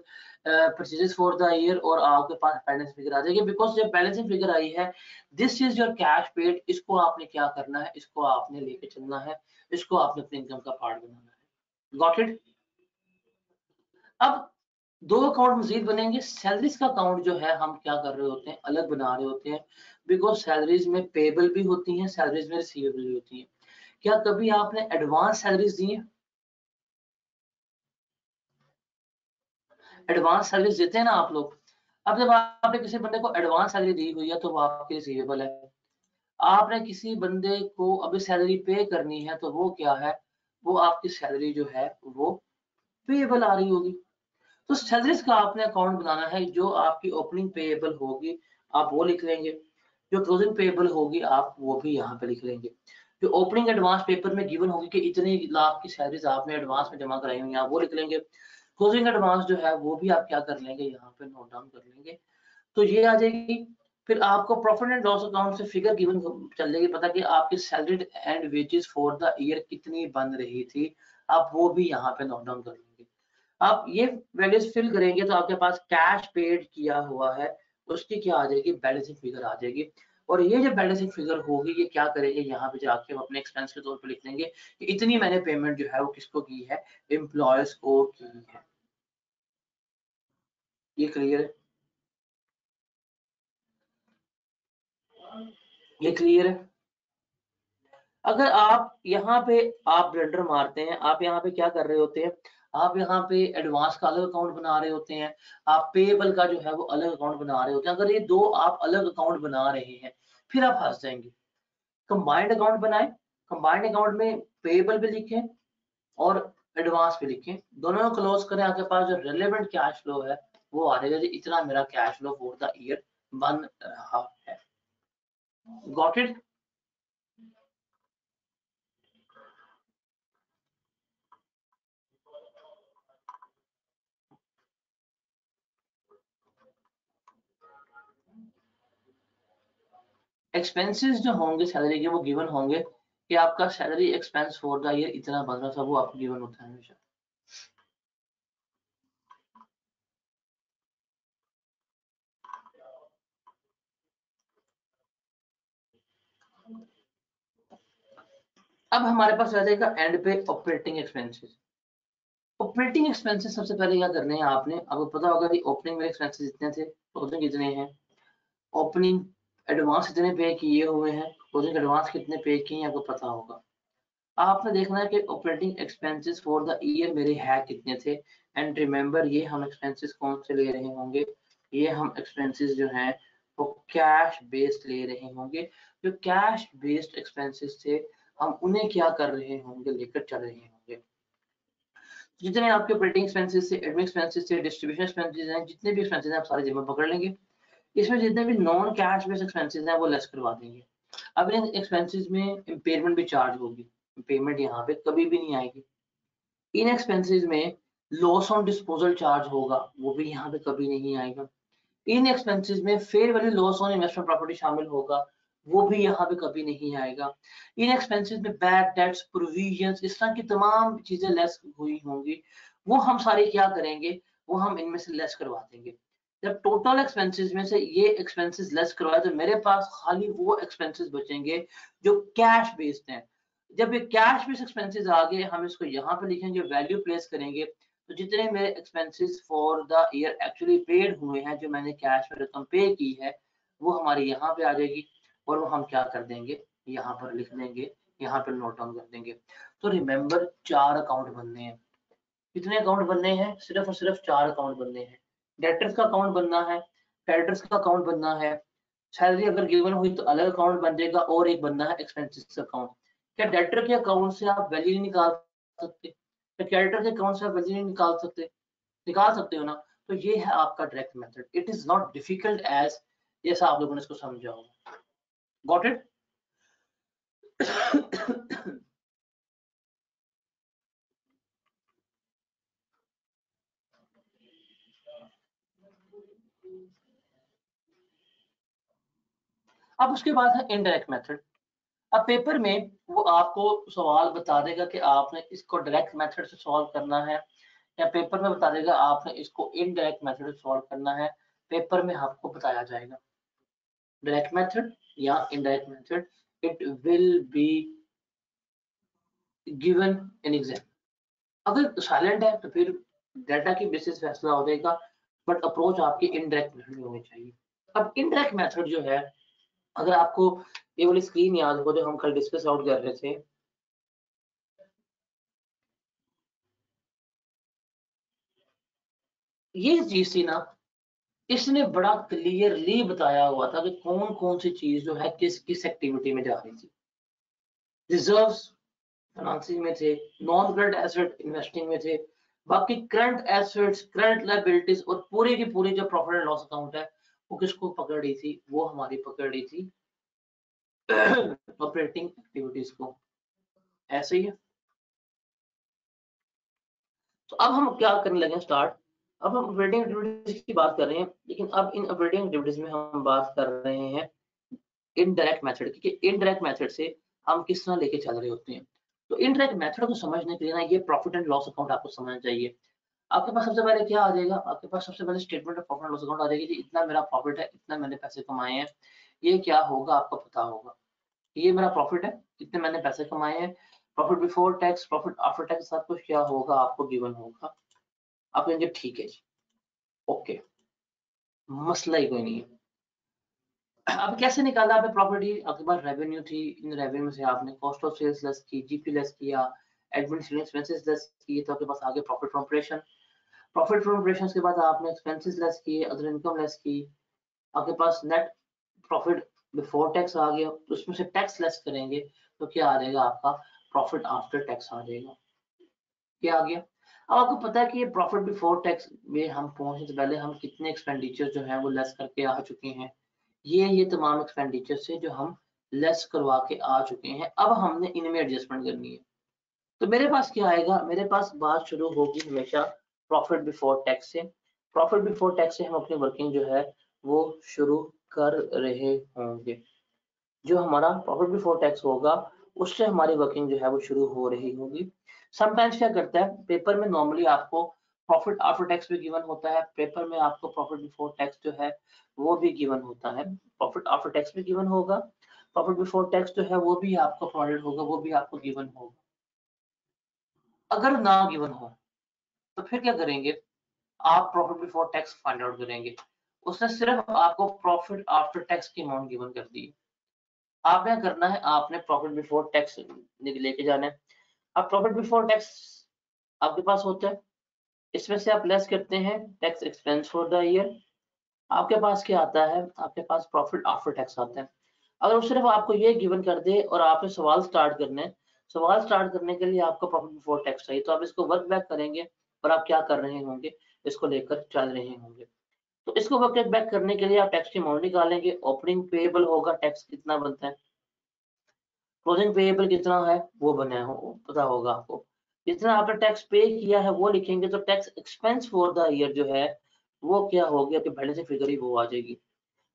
purchases for the year और आपके पास बैलेंस फिगर आ जाएगी। बिकॉज़ जब बैलेंसिंग फिगर आई है this is your cash paid इसको आपने क्या करना है? इसको आपने लेके चलना है, इसको आपने अपने इनकम का पार्ट बनाना है। गॉट इट अब दो अकाउंट मजीद बनेंगे। सैलरीज का अकाउंट जो है, हम क्या कर रहे होते हैं? अलग बना रहे होते हैं। बिकॉज़ सैलरीज में पेबल भी होती हैं सैलरीज में रिसीवेबल भी होती हैं। क्या कभी आपने एडवांस सैलरीज दी है? एडवांस सर्विस देते हैं ना आप लोग? अब जब आपने किसी बंदे को एडवांस सैलरी दी हुई है तो वो आपके रिसीवेबल है। आपने किसी बंदे को अभी सैलरी पे करनी है तो वो क्या है? वो आपकी सैलरी जो है, वो पेएबल आ रही होगी। तो सैलरीज का आपने अकाउंट बनाना है, जो आपकी ओपनिंग पेएबल होगी, आप वो लिख लेंगे। जो क्लोजिंग पेएबल होगी, आप वो भी यहाँ पे लिख लेंगे। जो ओपनिंग एडवांस पेपर में गिवन होगी कि इतने लाख की सैलरीज आपने एडवांस में जमा कराई हुई आप वो लिख लेंगे। क्लोजिंग एडवांस जो है, वो भी आप क्या कर लेंगे, यहाँ पे नोट डाउन कर लेंगे। तो ये आ जाएगी। फिर आपको प्रॉफिट एंड लॉस अकाउंट से फिगर गिवन चल जाएगी। पता कि आपकी salaries and wages for the year कितनी बन रही थी, आप वो भी यहाँ पे नोट डाउन कर लेंगे। आप ये वैल्यूज़ फिल करेंगे तो आपके पास कैश पेड किया हुआ है, उसकी क्या आ जाएगी बैलेंसिंग फिगर आ जाएगी। और ये जो बैलेंसिंग फिगर होगी, ये क्या करेंगे? यहाँ पे जाके हम अपने एक्सपेंस के तौर पर लिख लेंगे कि इतनी मैंने पेमेंट जो है वो किसको की है? एम्प्लॉयज़ को की है। ये क्लियर है? ये क्लियर है? अगर आप यहाँ पे, आप ब्लेंडर मारते हैं, आप यहाँ पे क्या कर रहे होते हैं? आप यहाँ पे एडवांस का अलग अकाउंट बना रहे होते हैं, आप पेएबल का जो है वो अलग अकाउंट बना रहे होते हैं। अगर ये दो आप अलग अकाउंट बना रहे हैं, फिर आप फंस जाएँगे। कंबाइंड अकाउंट बनाए कंबाइंड अकाउंट में पेएबल भी लिखें और एडवांस भी लिखें। दोनों को क्लोज करें, आपके पास जो रिलेवेंट कैश फ्लो है, वो आ रहेगा जी। इतना मेरा cash flow for the year बन रहा है। गॉट इट एक्सपेंसेस जो होंगे सैलरी के वो गिवन होंगे कि आपका salary expense for the year इतना बन रहा था, वो आपको गिवन होता है हमेशा। अब हमारे पास आ जाएगा एंड पे ऑपरेटिंग एक्सपेंसेस ऑपरेटिंग एक्सपेंसेस सबसे पहले क्या करने हैं आपने? आपको पता होगा कि ओपनिंग में एक्सपेंसेस जितने थे क्लोजिंग कितने हैं। ओपनिंग एडवांस कितने पे किए हुए हैं। क्लोजिंग एडवांस कितने पे किए हैं, आपको पता होगा। आपने देखना है कि operating expenses for the year मेरे है कितने थे? एंड रिमेंबर ये हम एक्सपेंसेस कौन से ले रहे होंगे? ये हम एक्सपेंसेस जो हैं, वो कैश बेस्ड ले रहे होंगे। जो कैश बेस्ड एक्सपेंसेस थे, हम उन्हें क्या कर रहे होंगे? लेकर चल रहे होंगे। जितने आपके ऑपरेटिंग एक्सपेंसेस से एडमिन एक्सपेंसेस से डिस्ट्रीब्यूशन एक्सपेंसेस हैं, जितने भी एक्सपेंसेस हैं, आप सारे जमा पकड़ लेंगे। इसमें जितने भी नॉन कैश बेस्ड एक्सपेंसेस हैं, वो लेस करवा देंगे। अब इन एक्सपेंसेस में इम्पेयरमेंट भी चार्ज होगी। पेमेंट यहाँ पे कभी भी नहीं आएगी। इन एक्सपेंसेस में लॉस ऑन डिस्पोजल चार्ज होगा, वो भी यहाँ पे कभी नहीं आएगा। इन एक्सपेंसेस में fair value loss on investment property शामिल होगा, वो भी यहाँ पे कभी नहीं आएगा। इन एक्सपेंसेस में बैड डेट्स प्रोविज़न इस तरह की तमाम चीज़ें लेस हुई होंगी। वो हम सारे क्या करेंगे? वो हम इनमें से लेस करवा देंगे। जब टोटल एक्सपेंसेस में से ये एक्सपेंसेस लेस करवाए तो मेरे पास खाली वो एक्सपेंसेस बचेंगे जो कैश बेस्ड हैं। जब ये कैश बेस्ड एक्सपेंसेस आ गए, हम इसको यहाँ पे लिखेंगे वैल्यू प्लेस करेंगे। तो जितने मेरे expenses for the year actually paid हुए हैं, जो मैंने कैश में रकम पे की है, वो हमारी यहाँ पे आ जाएगी और वो हम क्या कर देंगे? यहाँ पर लिख देंगे, यहाँ पर नोट डाउन कर देंगे। तो रिमेंबर चार अकाउंट बनने हैं। कितने अकाउंट बनने हैं? सिर्फ़ और सिर्फ़ चार अकाउंट बनने हैं। डेटर्स का अकाउंट बनना है क्रेडिटर्स का अकाउंट बनना है। सैलरी अगर गिवन हुई तो अलग अकाउंट बन जाएगा और एक बनना है एक्सपेंसिस अकाउंट क्या डेटर के अकाउंट से आप वैल्यू नहीं निकाल सकते? क्या क्रेडिटर के अकाउंट से आप वैल्यू नहीं निकाल सकते? निकाल सकते हो ना? तो ये है आपका direct method it is not difficult as जैसा आप लोगों ने इसको समझा होगा। Got it? अब उसके बाद है इनडायरेक्ट मेथड अब पेपर में वो आपको सवाल बता देगा कि आपने इसको डायरेक्ट मेथड से सॉल्व करना है, या पेपर में बता देगा आपने इसको इनडायरेक्ट मेथड से सॉल्व करना है पेपर में आपको बताया जाएगा। डायरेक्ट मेथड या indirect method it will be given in exam. अगर साइलेंट है तो फिर डाटा की बेसिस फैसला हो जाएगा बट अप्रोच आपकी इनडायरेक्ट मेथड होनी चाहिए। अब इनडायरेक्ट मेथड जो है अगर आपको ये वाली स्क्रीन याद हो, जो हम कल डिस्कस आउट कर रहे थे। ये चीज़ थी ना, इसने बड़ा क्लियरली बताया हुआ था कि कौन कौन सी चीज़ जो है, किस किस एक्टिविटी में जा रही थी। रिज़र्व फाइनेंसिंग में थे नॉन करंट एसेट इन्वेस्टिंग में थे, बाकी करंट एसेट्स करंट लाइबिलिटीज और पूरी की पूरी जो प्रॉफिट एंड लॉस अकाउंट है वो किसको पकड़ रही थी? वो हमारी पकड़ रही थी ऑपरेटिंग एक्टिविटीज़ को। ऐसे ही है। तो अब हम क्या करने लगे स्टार्ट अब हम ऑपरेटिंग एक्टिविटीज़ की बात कर रहे हैं, लेकिन अब इन ऑपरेटिंग एक्टिविटीज़ में हम बात कर रहे हैं इनडायरेक्ट मेथड क्योंकि इनडायरेक्ट मेथड से हम किस तरह लेके चल रहे होते हैं। तो इनडायरेक्ट मेथड को समझने के लिए ना ये प्रॉफिट एंड लॉस अकाउंट आपको समझना चाहिए। आपके पास सबसे पहले क्या आ जाएगा? आपके पास सबसे पहले statement of profit loss account आ जाएगी इतना मेरा प्रॉफिट है, इतना मैंने पैसे कमाए हैं, ये क्या होगा आपको पता होगा। ये मेरा प्रॉफिट है, इतने मैंने पैसे कमाए हैं। Profit before tax profit after tax सब कुछ क्या होगा, आपको गिवन होगा। आप कहेंगे, ठीक है जी, ओके, मसला ही कोई नहीं है। अब कैसे निकाला आपने प्रॉपर्टी आपके पास रेवेन्यू थी, इन रेवेन्यू से आपने कॉस्ट ऑफ़ सेल्स लेस की जीपी लेस किया एडमिनिस्ट्रेटिव एक्सपेंसेस लेस किए तो आपके पास आगे profit from operation profit from operation के बाद आपने एक्सपेंसेस लेस किए अदर इनकम लेस की, आपके पास नेट प्रॉफिट बिफोर टैक्स आ गया तो उसमें से टैक्स लेस करेंगे तो क्या आ जाएगा आपका? प्रॉफिट आफ्टर टैक्स आ जाएगा। क्या आ गया? अब आपको पता है कि ये प्रॉफिट बिफोर टैक्स में हम पहुँचने से पहले हम कितने एक्सपेंडिचर जो है वो लेस करके आ चुके हैं। ये ये तमाम एक्सपेंडिचर से जो हम लेस करवा के आ चुके हैं। अब हमने इनमें एडजस्टमेंट करनी है। तो मेरे पास क्या आएगा? मेरे पास बात शुरू होगी हमेशा प्रॉफिट बिफोर टैक्स से। प्रॉफिट बिफोर टैक्स से हम अपनी वर्किंग जो है, वो शुरू कर रहे होंगे। जो हमारा प्रॉफिट बिफोर टैक्स होगा, उससे हमारी वर्किंग जो है, वो शुरू हो रही होगी। समटाइम्स क्या करता है पेपर में नॉर्मली आपको प्रॉफिट आफ्टर टैक्स भी गिवन होता है पेपर में आपको प्रॉफिट बिफोर टैक्स जो है, वो भी गिवन होता है। प्रॉफिट आफ्टर टैक्स भी गिवन होगा प्रॉफिट बिफोर टैक्स जो है, वो भी आपको प्रोवाइडेड होगा, वो भी आपको गिवन होगा। अगर ना गिवन हो तो फिर क्या करेंगे? आप profit before tax find out करेंगे। उसने सिर्फ़ आपको प्रॉफिट आफ्टर टैक्स की अमाउंट गिवन कर दी। आपने करना है? आपने प्रॉफिट बिफोर टैक्स लेके जाना है। अब प्रॉफिट बिफोर टैक्स आपके पास होता है। इसमें से आप लेस करते हैं tax expense for the year आपके पास क्या आता है? आपके पास प्रॉफिट आफ्टर टैक्स आता है। अगर वो सिर्फ़ आपको ये गिवन कर दे और आपने सवाल स्टार्ट करने सवाल स्टार्ट करने के लिए आपको प्रॉफिट बिफोर टैक्स चाहिए। तो आप इसको वर्क बैक करेंगे। और आप क्या कर रहे होंगे? इसको लेकर चल रहे होंगे। तो इसको वर्क बैक करने के लिए आप टैक्स की अमाउंट निकालेंगे। ओपनिंग पेएबल होगा टैक्स कितना बनता है? क्लोजिंग पेएबल कितना है? वो बना हो, पता होगा आपको। जितना आपने टैक्स पे किया है, वो लिखेंगे। तो tax expense for the year जो है, वो क्या होगी आपकी बैलेंसिंग फिगर ही वो आ जाएगी।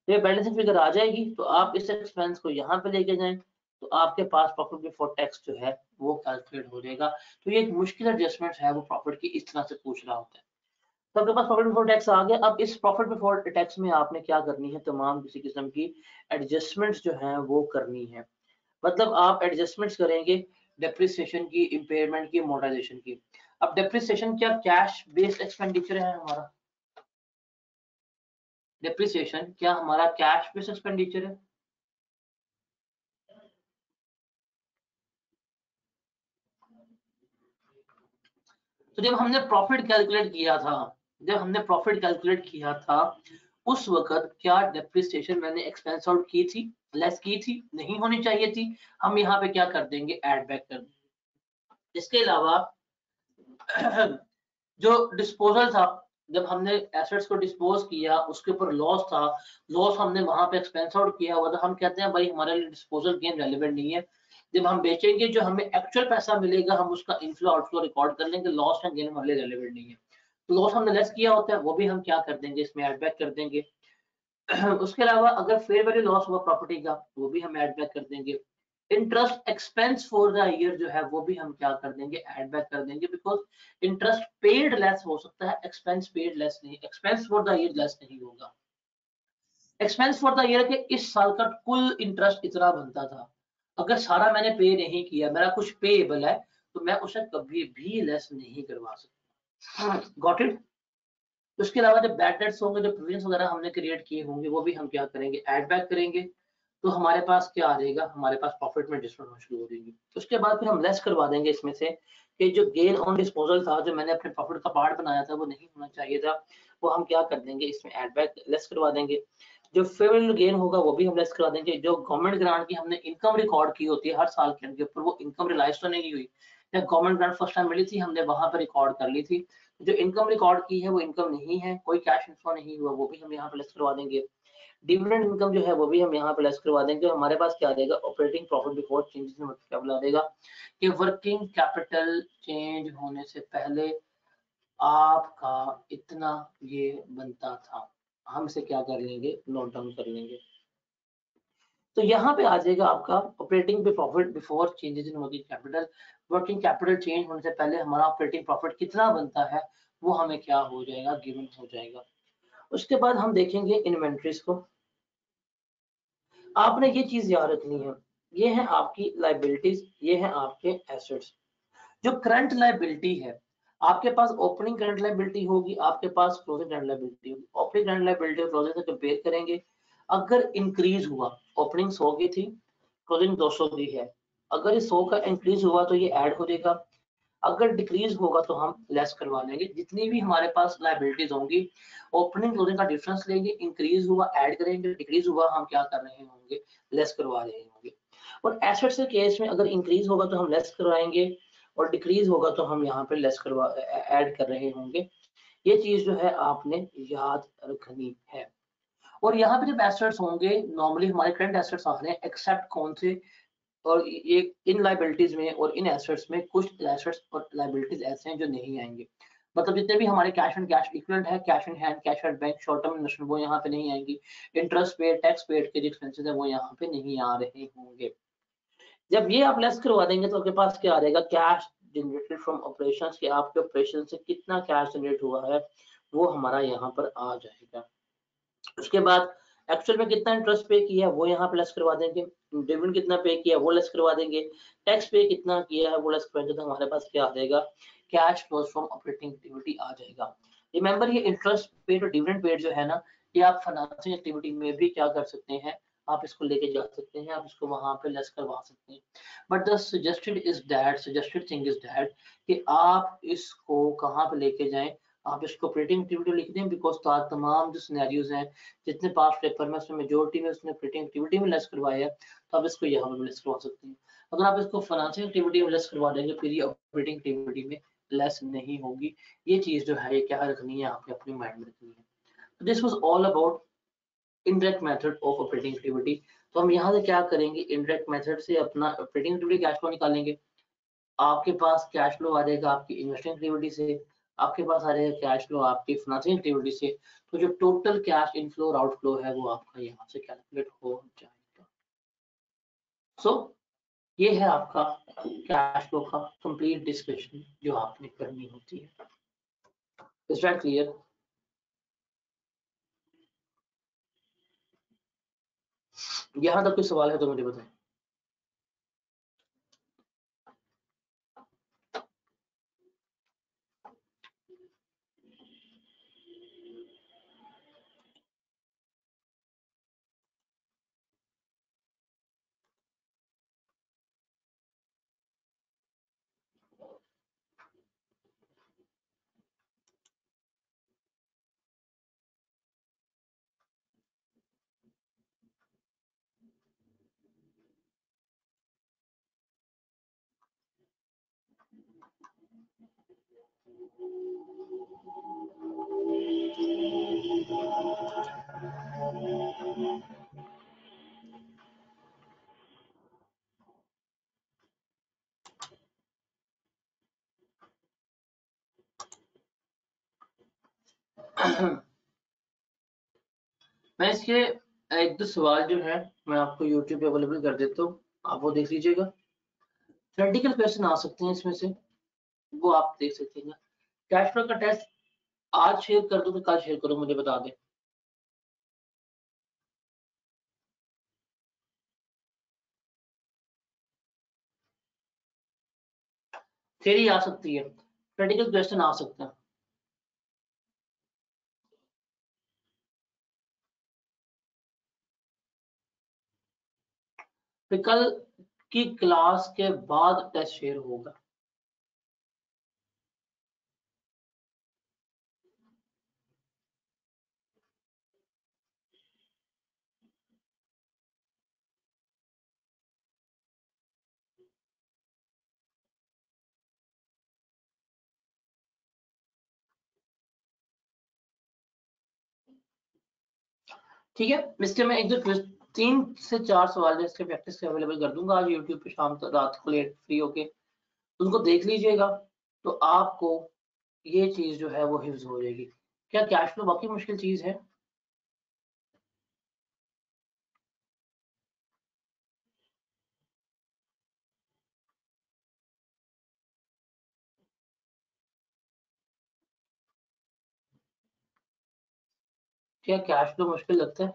तो ये बैलेंसिंग फिगर आ जाएगी तो आप इस एक्सपेंस को यहाँ पे लेके जाएँ। तो आपके पास प्रॉफिट बिफोर टैक्स जो है, वो कैलकुलेट हो जाएगा। तो ये एक मुश्किल एडजस्टमेंट है, वो प्रॉफिट की इस तरह से पूछ रहा होता है। तो आपके पास प्रॉफिट बिफोर टैक्स आ गया। अब इस प्रॉफिट बिफोर टैक्स में आपने क्या करनी है, तमाम किसी किस्म की एडजस्टमेंट्स जो है, वो करनी है। मतलब आप एडजस्टमेंट्स करेंगे डेप्रिसिएशन की इम्पेयरमेंट की मोडाइजेशन की। अब डेप्रिसिएशन क्या कैश बेस्ड एक्सपेंडिचर है हमारा? डेप्रिसिएशन क्या हमारा कैश बेस्ड एक्सपेंडिचर है? तो जब हमने प्रॉफिट कैलकुलेट किया था, जब हमने प्रॉफिट कैलकुलेट किया था, उस वक्त क्या डेप्रिसिएशन मैंने एक्सपेंस आउट की थी? लेस की थी? नहीं होनी चाहिए थी। हम यहाँ पे क्या कर देंगे? एड बैक कर देंगे। इसके अलावा जो डिस्पोजल था, जब हमने एसेट्स को डिस्पोज किया, उसके ऊपर लॉस था लॉस हमने वहाँ पे एक्सपेंस आउट किया हुआ था। हम कहते हैं, भाई, हमारे लिए डिस्पोजल गेन रेलिवेंट नहीं है। जब हम बेचेंगे, जो हमें एक्चुअल पैसा मिलेगा, हम उसका इनफ्लो आउटफ्लो रिकॉर्ड कर लेंगे। लॉस एंड गेन हमारे रेलिवेंट नहीं है। तो लॉस हमने लेस किया होता है, वो भी हम क्या कर देंगे, इसमें एड बैक कर देंगे। उसके अलावा अगर फेयर वैल्यू लॉस हुआ प्रॉपर्टी का, वो भी हम एड बैक कर देंगे। Interest expense for the year जो है, वो भी हम क्या कर देंगे एड बैक कर देंगे। बिकॉज़ इंटरेस्ट पेड लेस हो सकता है एक्सपेंस पेड लेस नहीं expense for the year less नहीं होगा। एक्सपेंस फॉर द ईयर के इस साल का कुल इंटरेस्ट इतना बनता था। अगर सारा मैंने पे नहीं किया मेरा कुछ पेएबल है तो मैं उसे कभी भी लेस नहीं करवा सकता। गॉट इट उसके अलावा जब बैड डेट्स होंगे जो प्रोविज़न वगैरह हमने क्रिएट किए होंगे वो भी हम क्या करेंगे? एड बैक करेंगे। तो हमारे पास क्या आ जाएगा हमारे पास प्रॉफिट में डिस्काउंट होना शुरू हो जाएगी। उसके बाद फिर हम लेस करवा देंगे इसमें से कि जो गेन ऑन डिस्पोजल था जो मैंने अपने प्रॉफिट का पार्ट बनाया था वो नहीं होना चाहिए था। वो हम क्या कर देंगे? इसमें एड बैक लेस करवा देंगे। जो फेवरेबल गेन होगा वो भी हम लेस करवा देंगे। जो गवर्नमेंट ग्रांट की हमने इनकम रिकॉर्ड की होती है हर साल के ऊपर वो इनकम रिलाइज तो नहीं हुई। जब गवर्नमेंट ग्रांट फ़र्स्ट टाइम मिली थी, हमने वहाँ पर रिकॉर्ड कर ली थी। जो इनकम रिकॉर्ड की है वो इनकम नहीं है, कोई कैश इन्फ्लो नहीं हुआ, वो भी हम यहाँ पे लेस करवा देंगे। डिविडेंड इनकम जो है वो भी हम यहाँ पे लेस करवा देंगे। हमारे पास क्या जाएगा operating profit before changes in working capital जाएगा कि वर्किंग कैपिटल चेंज होने से पहले आपका इतना ये बनता था। हम इसे क्या कर लेंगे? नोट डाउन कर लेंगे। तो यहाँ पे आ जाएगा आपका operating profit before changes in working capital working capital change होने से पहले हमारा ऑपरेटिंग प्रॉफिट कितना बनता है, वो हमें क्या हो जाएगा? गिवन हो जाएगा। उसके बाद हम देखेंगे इन्वेंट्रीज को। आपने ये चीज़ याद रखनी है। ये है आपकी लाइबिलिटीज ये है आपके एसेट्स जो करंट लाइबिलिटी है आपके पास ओपनिंग करंट लाइबिलिटी होगी, आपके पास क्लोजिंग करंट लाइबिलिटी होगी। ओपनिंग करंट लाइबिलिटी और क्लोजिंग से कंपेयर करेंगे, अगर इंक्रीज हुआ ओपनिंग सौ की थी क्लोजिंग दो सौ की है। अगर ये सौ का इंक्रीज हुआ तो ये ऐड हो जाएगा। अगर डिक्रीज होगा तो हम लेस करवा लेंगे। जितनी भी हमारे पास लाइबिलिटीज होंगी ओपनिंग क्लोजिंग का डिफरेंस लेंगे इंक्रीज हुआ ऐड करेंगे डिक्रीज हुआ, हम क्या कर रहे होंगे? लेस करवा रहे होंगे। और एसेट्स के केस में अगर इंक्रीज होगा तो हम लेस करवाएँगे। और डिक्रीज होगा तो हम यहाँ पे लेस करवा ऐड कर रहे होंगे। ये चीज़ जो है आपने याद रखनी है। और यहाँ पे जब एसेट्स होंगे नॉर्मली हमारे करंट एसेट्स आ रहे हैं एक्सेप्ट कौन से? और ये इन लाइबिलिटीज में और इन एसेट्स में कुछ एसेट्स और लाइबिलिटीज ऐसे हैं जो नहीं आएँगे। मतलब जितने भी हमारे कैश एंड कैश इक्वलेंट है cash and hand cash and bank short term investment वो यहाँ पे नहीं आएँगी। इंटरेस्ट पेड टैक्स पेड के जो एक्सपेंसेस है, वो यहाँ पे नहीं आ रहे होंगे। जब ये आप लेस करवा देंगे तो आपके पास क्या आ जाएगा कैश जनरेटेड फ्रॉम ऑपरेशन के आपके ऑपरेशन से कितना कैश जनरेट हुआ है, वो हमारा यहाँ पर आ जाएगा। उसके बाद एक्चुअल में कितना इंटरेस्ट पे किया, वो यहाँ पे लेस करवा देंगे। डिविडेंड कितना पे किया, वो लेस करवा देंगे। टैक्स पे कितना किया है, वो लेस करवा देंगे तो हमारे पास क्या आ जाएगा? Cash flows from operating activity आ जाएगा। रिमेंबर ये इंटरेस्ट पेड और डिविडेंड पेड जो है ना, ये आप फाइनेंसिंग एक्टिविटी में भी क्या कर सकते हैं? आप इसको लेके जा सकते हैं, आप इसको वहाँ पे लेस करवा सकते हैं। But the is that suggested thing is that कि आप इसको कहाँ पे लेके जाएँ? आप इसको ऑपरेटिंग एक्टिविटी लिख दें बिकॉज़ तमाम जो सिनेरियोज हैं, जितने पास पेपर में, उसमें मेजोरिटी में उसने ऑपरेटिंग एक्टिविटी में लेस करवाया है तो आप इसको यहाँ पर लेस करवा सकते हैं। अगर आप इसको फाइनेंसिंग एक्टिविटी में लेस करवा देंगे, फिर ये ऑपरेटिंग एक्टिविटी में लेस नहीं होगी। ये चीज़ जो है क्या रखनी है आपने अपने माइंड में रखनी है। This was all about indirect method of operating activity तो हम यहाँ से क्या करेंगे? इनडायरेक्ट मेथड से अपना ऑपरेटिंग एक्टिविटी कैश फ्लो निकालेंगे। आपके पास कैश फ्लो आ जाएगा आपकी इन्वेस्टिंग एक्टिविटी से आपके पास आ जाएगा कैश फ्लो आपकी फाइनेंसिंग एक्टिविटी से। तो जो टोटल कैश इनफ्लो और आउटफ्लो है वो आपका यहाँ से कैलकुलेट हो जाएगा। सो so, ये है आपका कैश फ्लो का कंप्लीट डिस्कशन जो आपने करनी होती है। इज़ दैट क्लियर यहाँ तक कोई सवाल है तो मुझे बताएँ। मैं इसके एक दो सवाल जो है, मैं आपको YouTube पे अवेलेबल कर देता हूँ। आप वो देख लीजिएगा। थ्योरेटिकल क्वेश्चन आ सकते हैं इसमें से। वो आप देख सकते हैं। कैश फ्लो का टेस्ट आज शेयर कर दो तो कल शेयर करो, मुझे बता दें। थ्योरी आ सकती है प्रैक्टिकल क्वेश्चन आ सकते हैं। फिर कल की क्लास के बाद टेस्ट शेयर होगा। ठीक है? इसके मैं एक दो तीन से चार सवाल इसके प्रैक्टिस के अवेलेबल कर दूँगा आज यूट्यूब पे शाम तक, रात को लेट फ्री होके। उनको देख लीजिएगा तो आपको ये चीज़ जो है वो हिफ्ज हो जाएगी। क्या कैश फ्लो बाकी मुश्किल चीज़ है? क्या कैश फ्लो मुश्किल लगता है?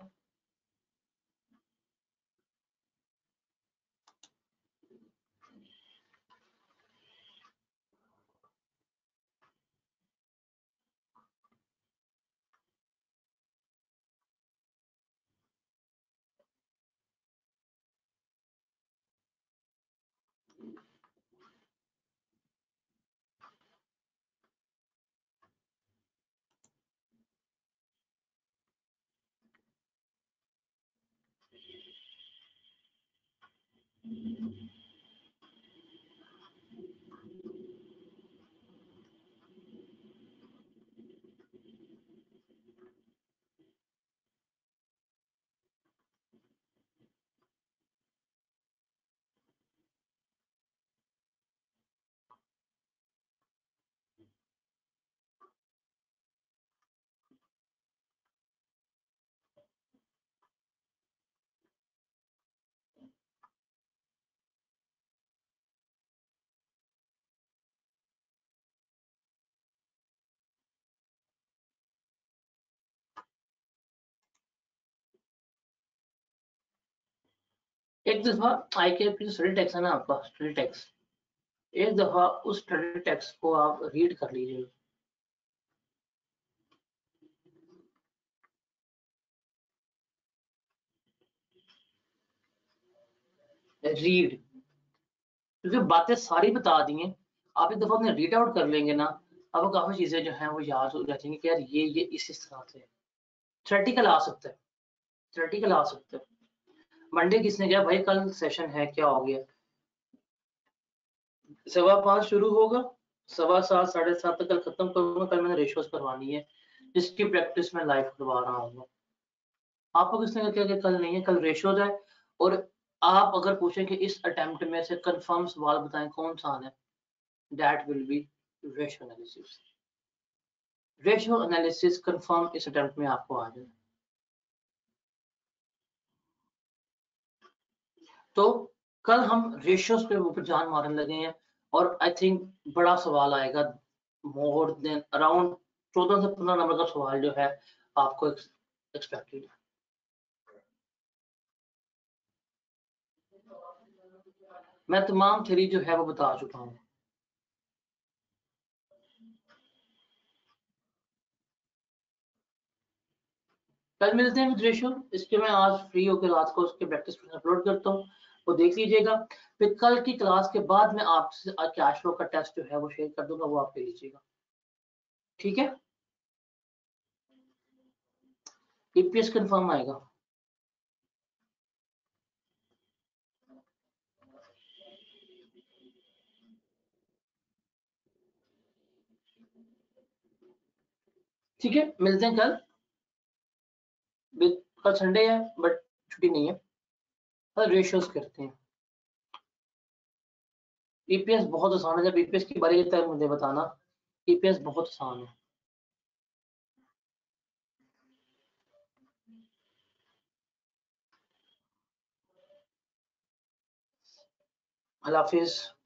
एक दफ़ा आई के पी स्टडी टैक्स है ना आपका स्टडी टैक्स एक दफ़ा उस स्टडी टैक्स को आप रीड कर लीजिए। रीड क्योंकि बातें सारी बता दी हैं। आप एक दफ़ा अपने रीड आउट कर लेंगे ना, अब काफ़ी चीज़ें जो हैं वो याद हो हैं कि यार ये ये इस इस तरह से। थ्रेटिकल आ सकता है। थ्रेटिकल आ सकता है। मंडे किसने कहा भाई, कल सेशन है, क्या हो गया? सवा पाँच शुरू होगा। सवा सात, साढ़े सात तक कल खत्म करूँगा। कल मैंने रेशोस करवानी है, जिसकी प्रैक्टिस मैं लाइव करवा रहा हूँ। आपको किसने कहा कि कल नहीं है? कल रेशोज है और आप अगर पूछें कि इस अटेम्प्ट में से कंफर्म सवाल बताएँ, कौन सा आना है? That will be ratio analysis ratio analysis confirm इस अटेम्प्ट में आपको आ जाए। तो कल हम रेशियोज पे ऊपर जान मारने लगे हैं और आई थिंक बड़ा सवाल आएगा मोर देन अराउंड चौदह से पंद्रह नंबर का सवाल जो है आपको एक्सपेक्टेड है। मैं तमाम थ्योरी जो है वो बता चुका हूँ। कल मिलते हैं विद रेशियो इसके मैं आज फ्री होकर रात को उसके प्रैक्टिस अपलोड करता हूँ। वो देख लीजिएगा। फिर कल की क्लास के बाद मैं आपसे कैश फ्लो का टेस्ट जो है वो शेयर कर दूँगा, वो आप ले लीजिएगा। ठीक है? ईपीएस कंफर्म आएगा। ठीक है? मिलते हैं कल। कल संडे है बट छुट्टी नहीं है। कल रेशियोस करते हैं। ईपीएस बहुत आसान है। जब ईपीएस के बारे में मुझे बताना ईपीएस बहुत आसान है। हाफिज़।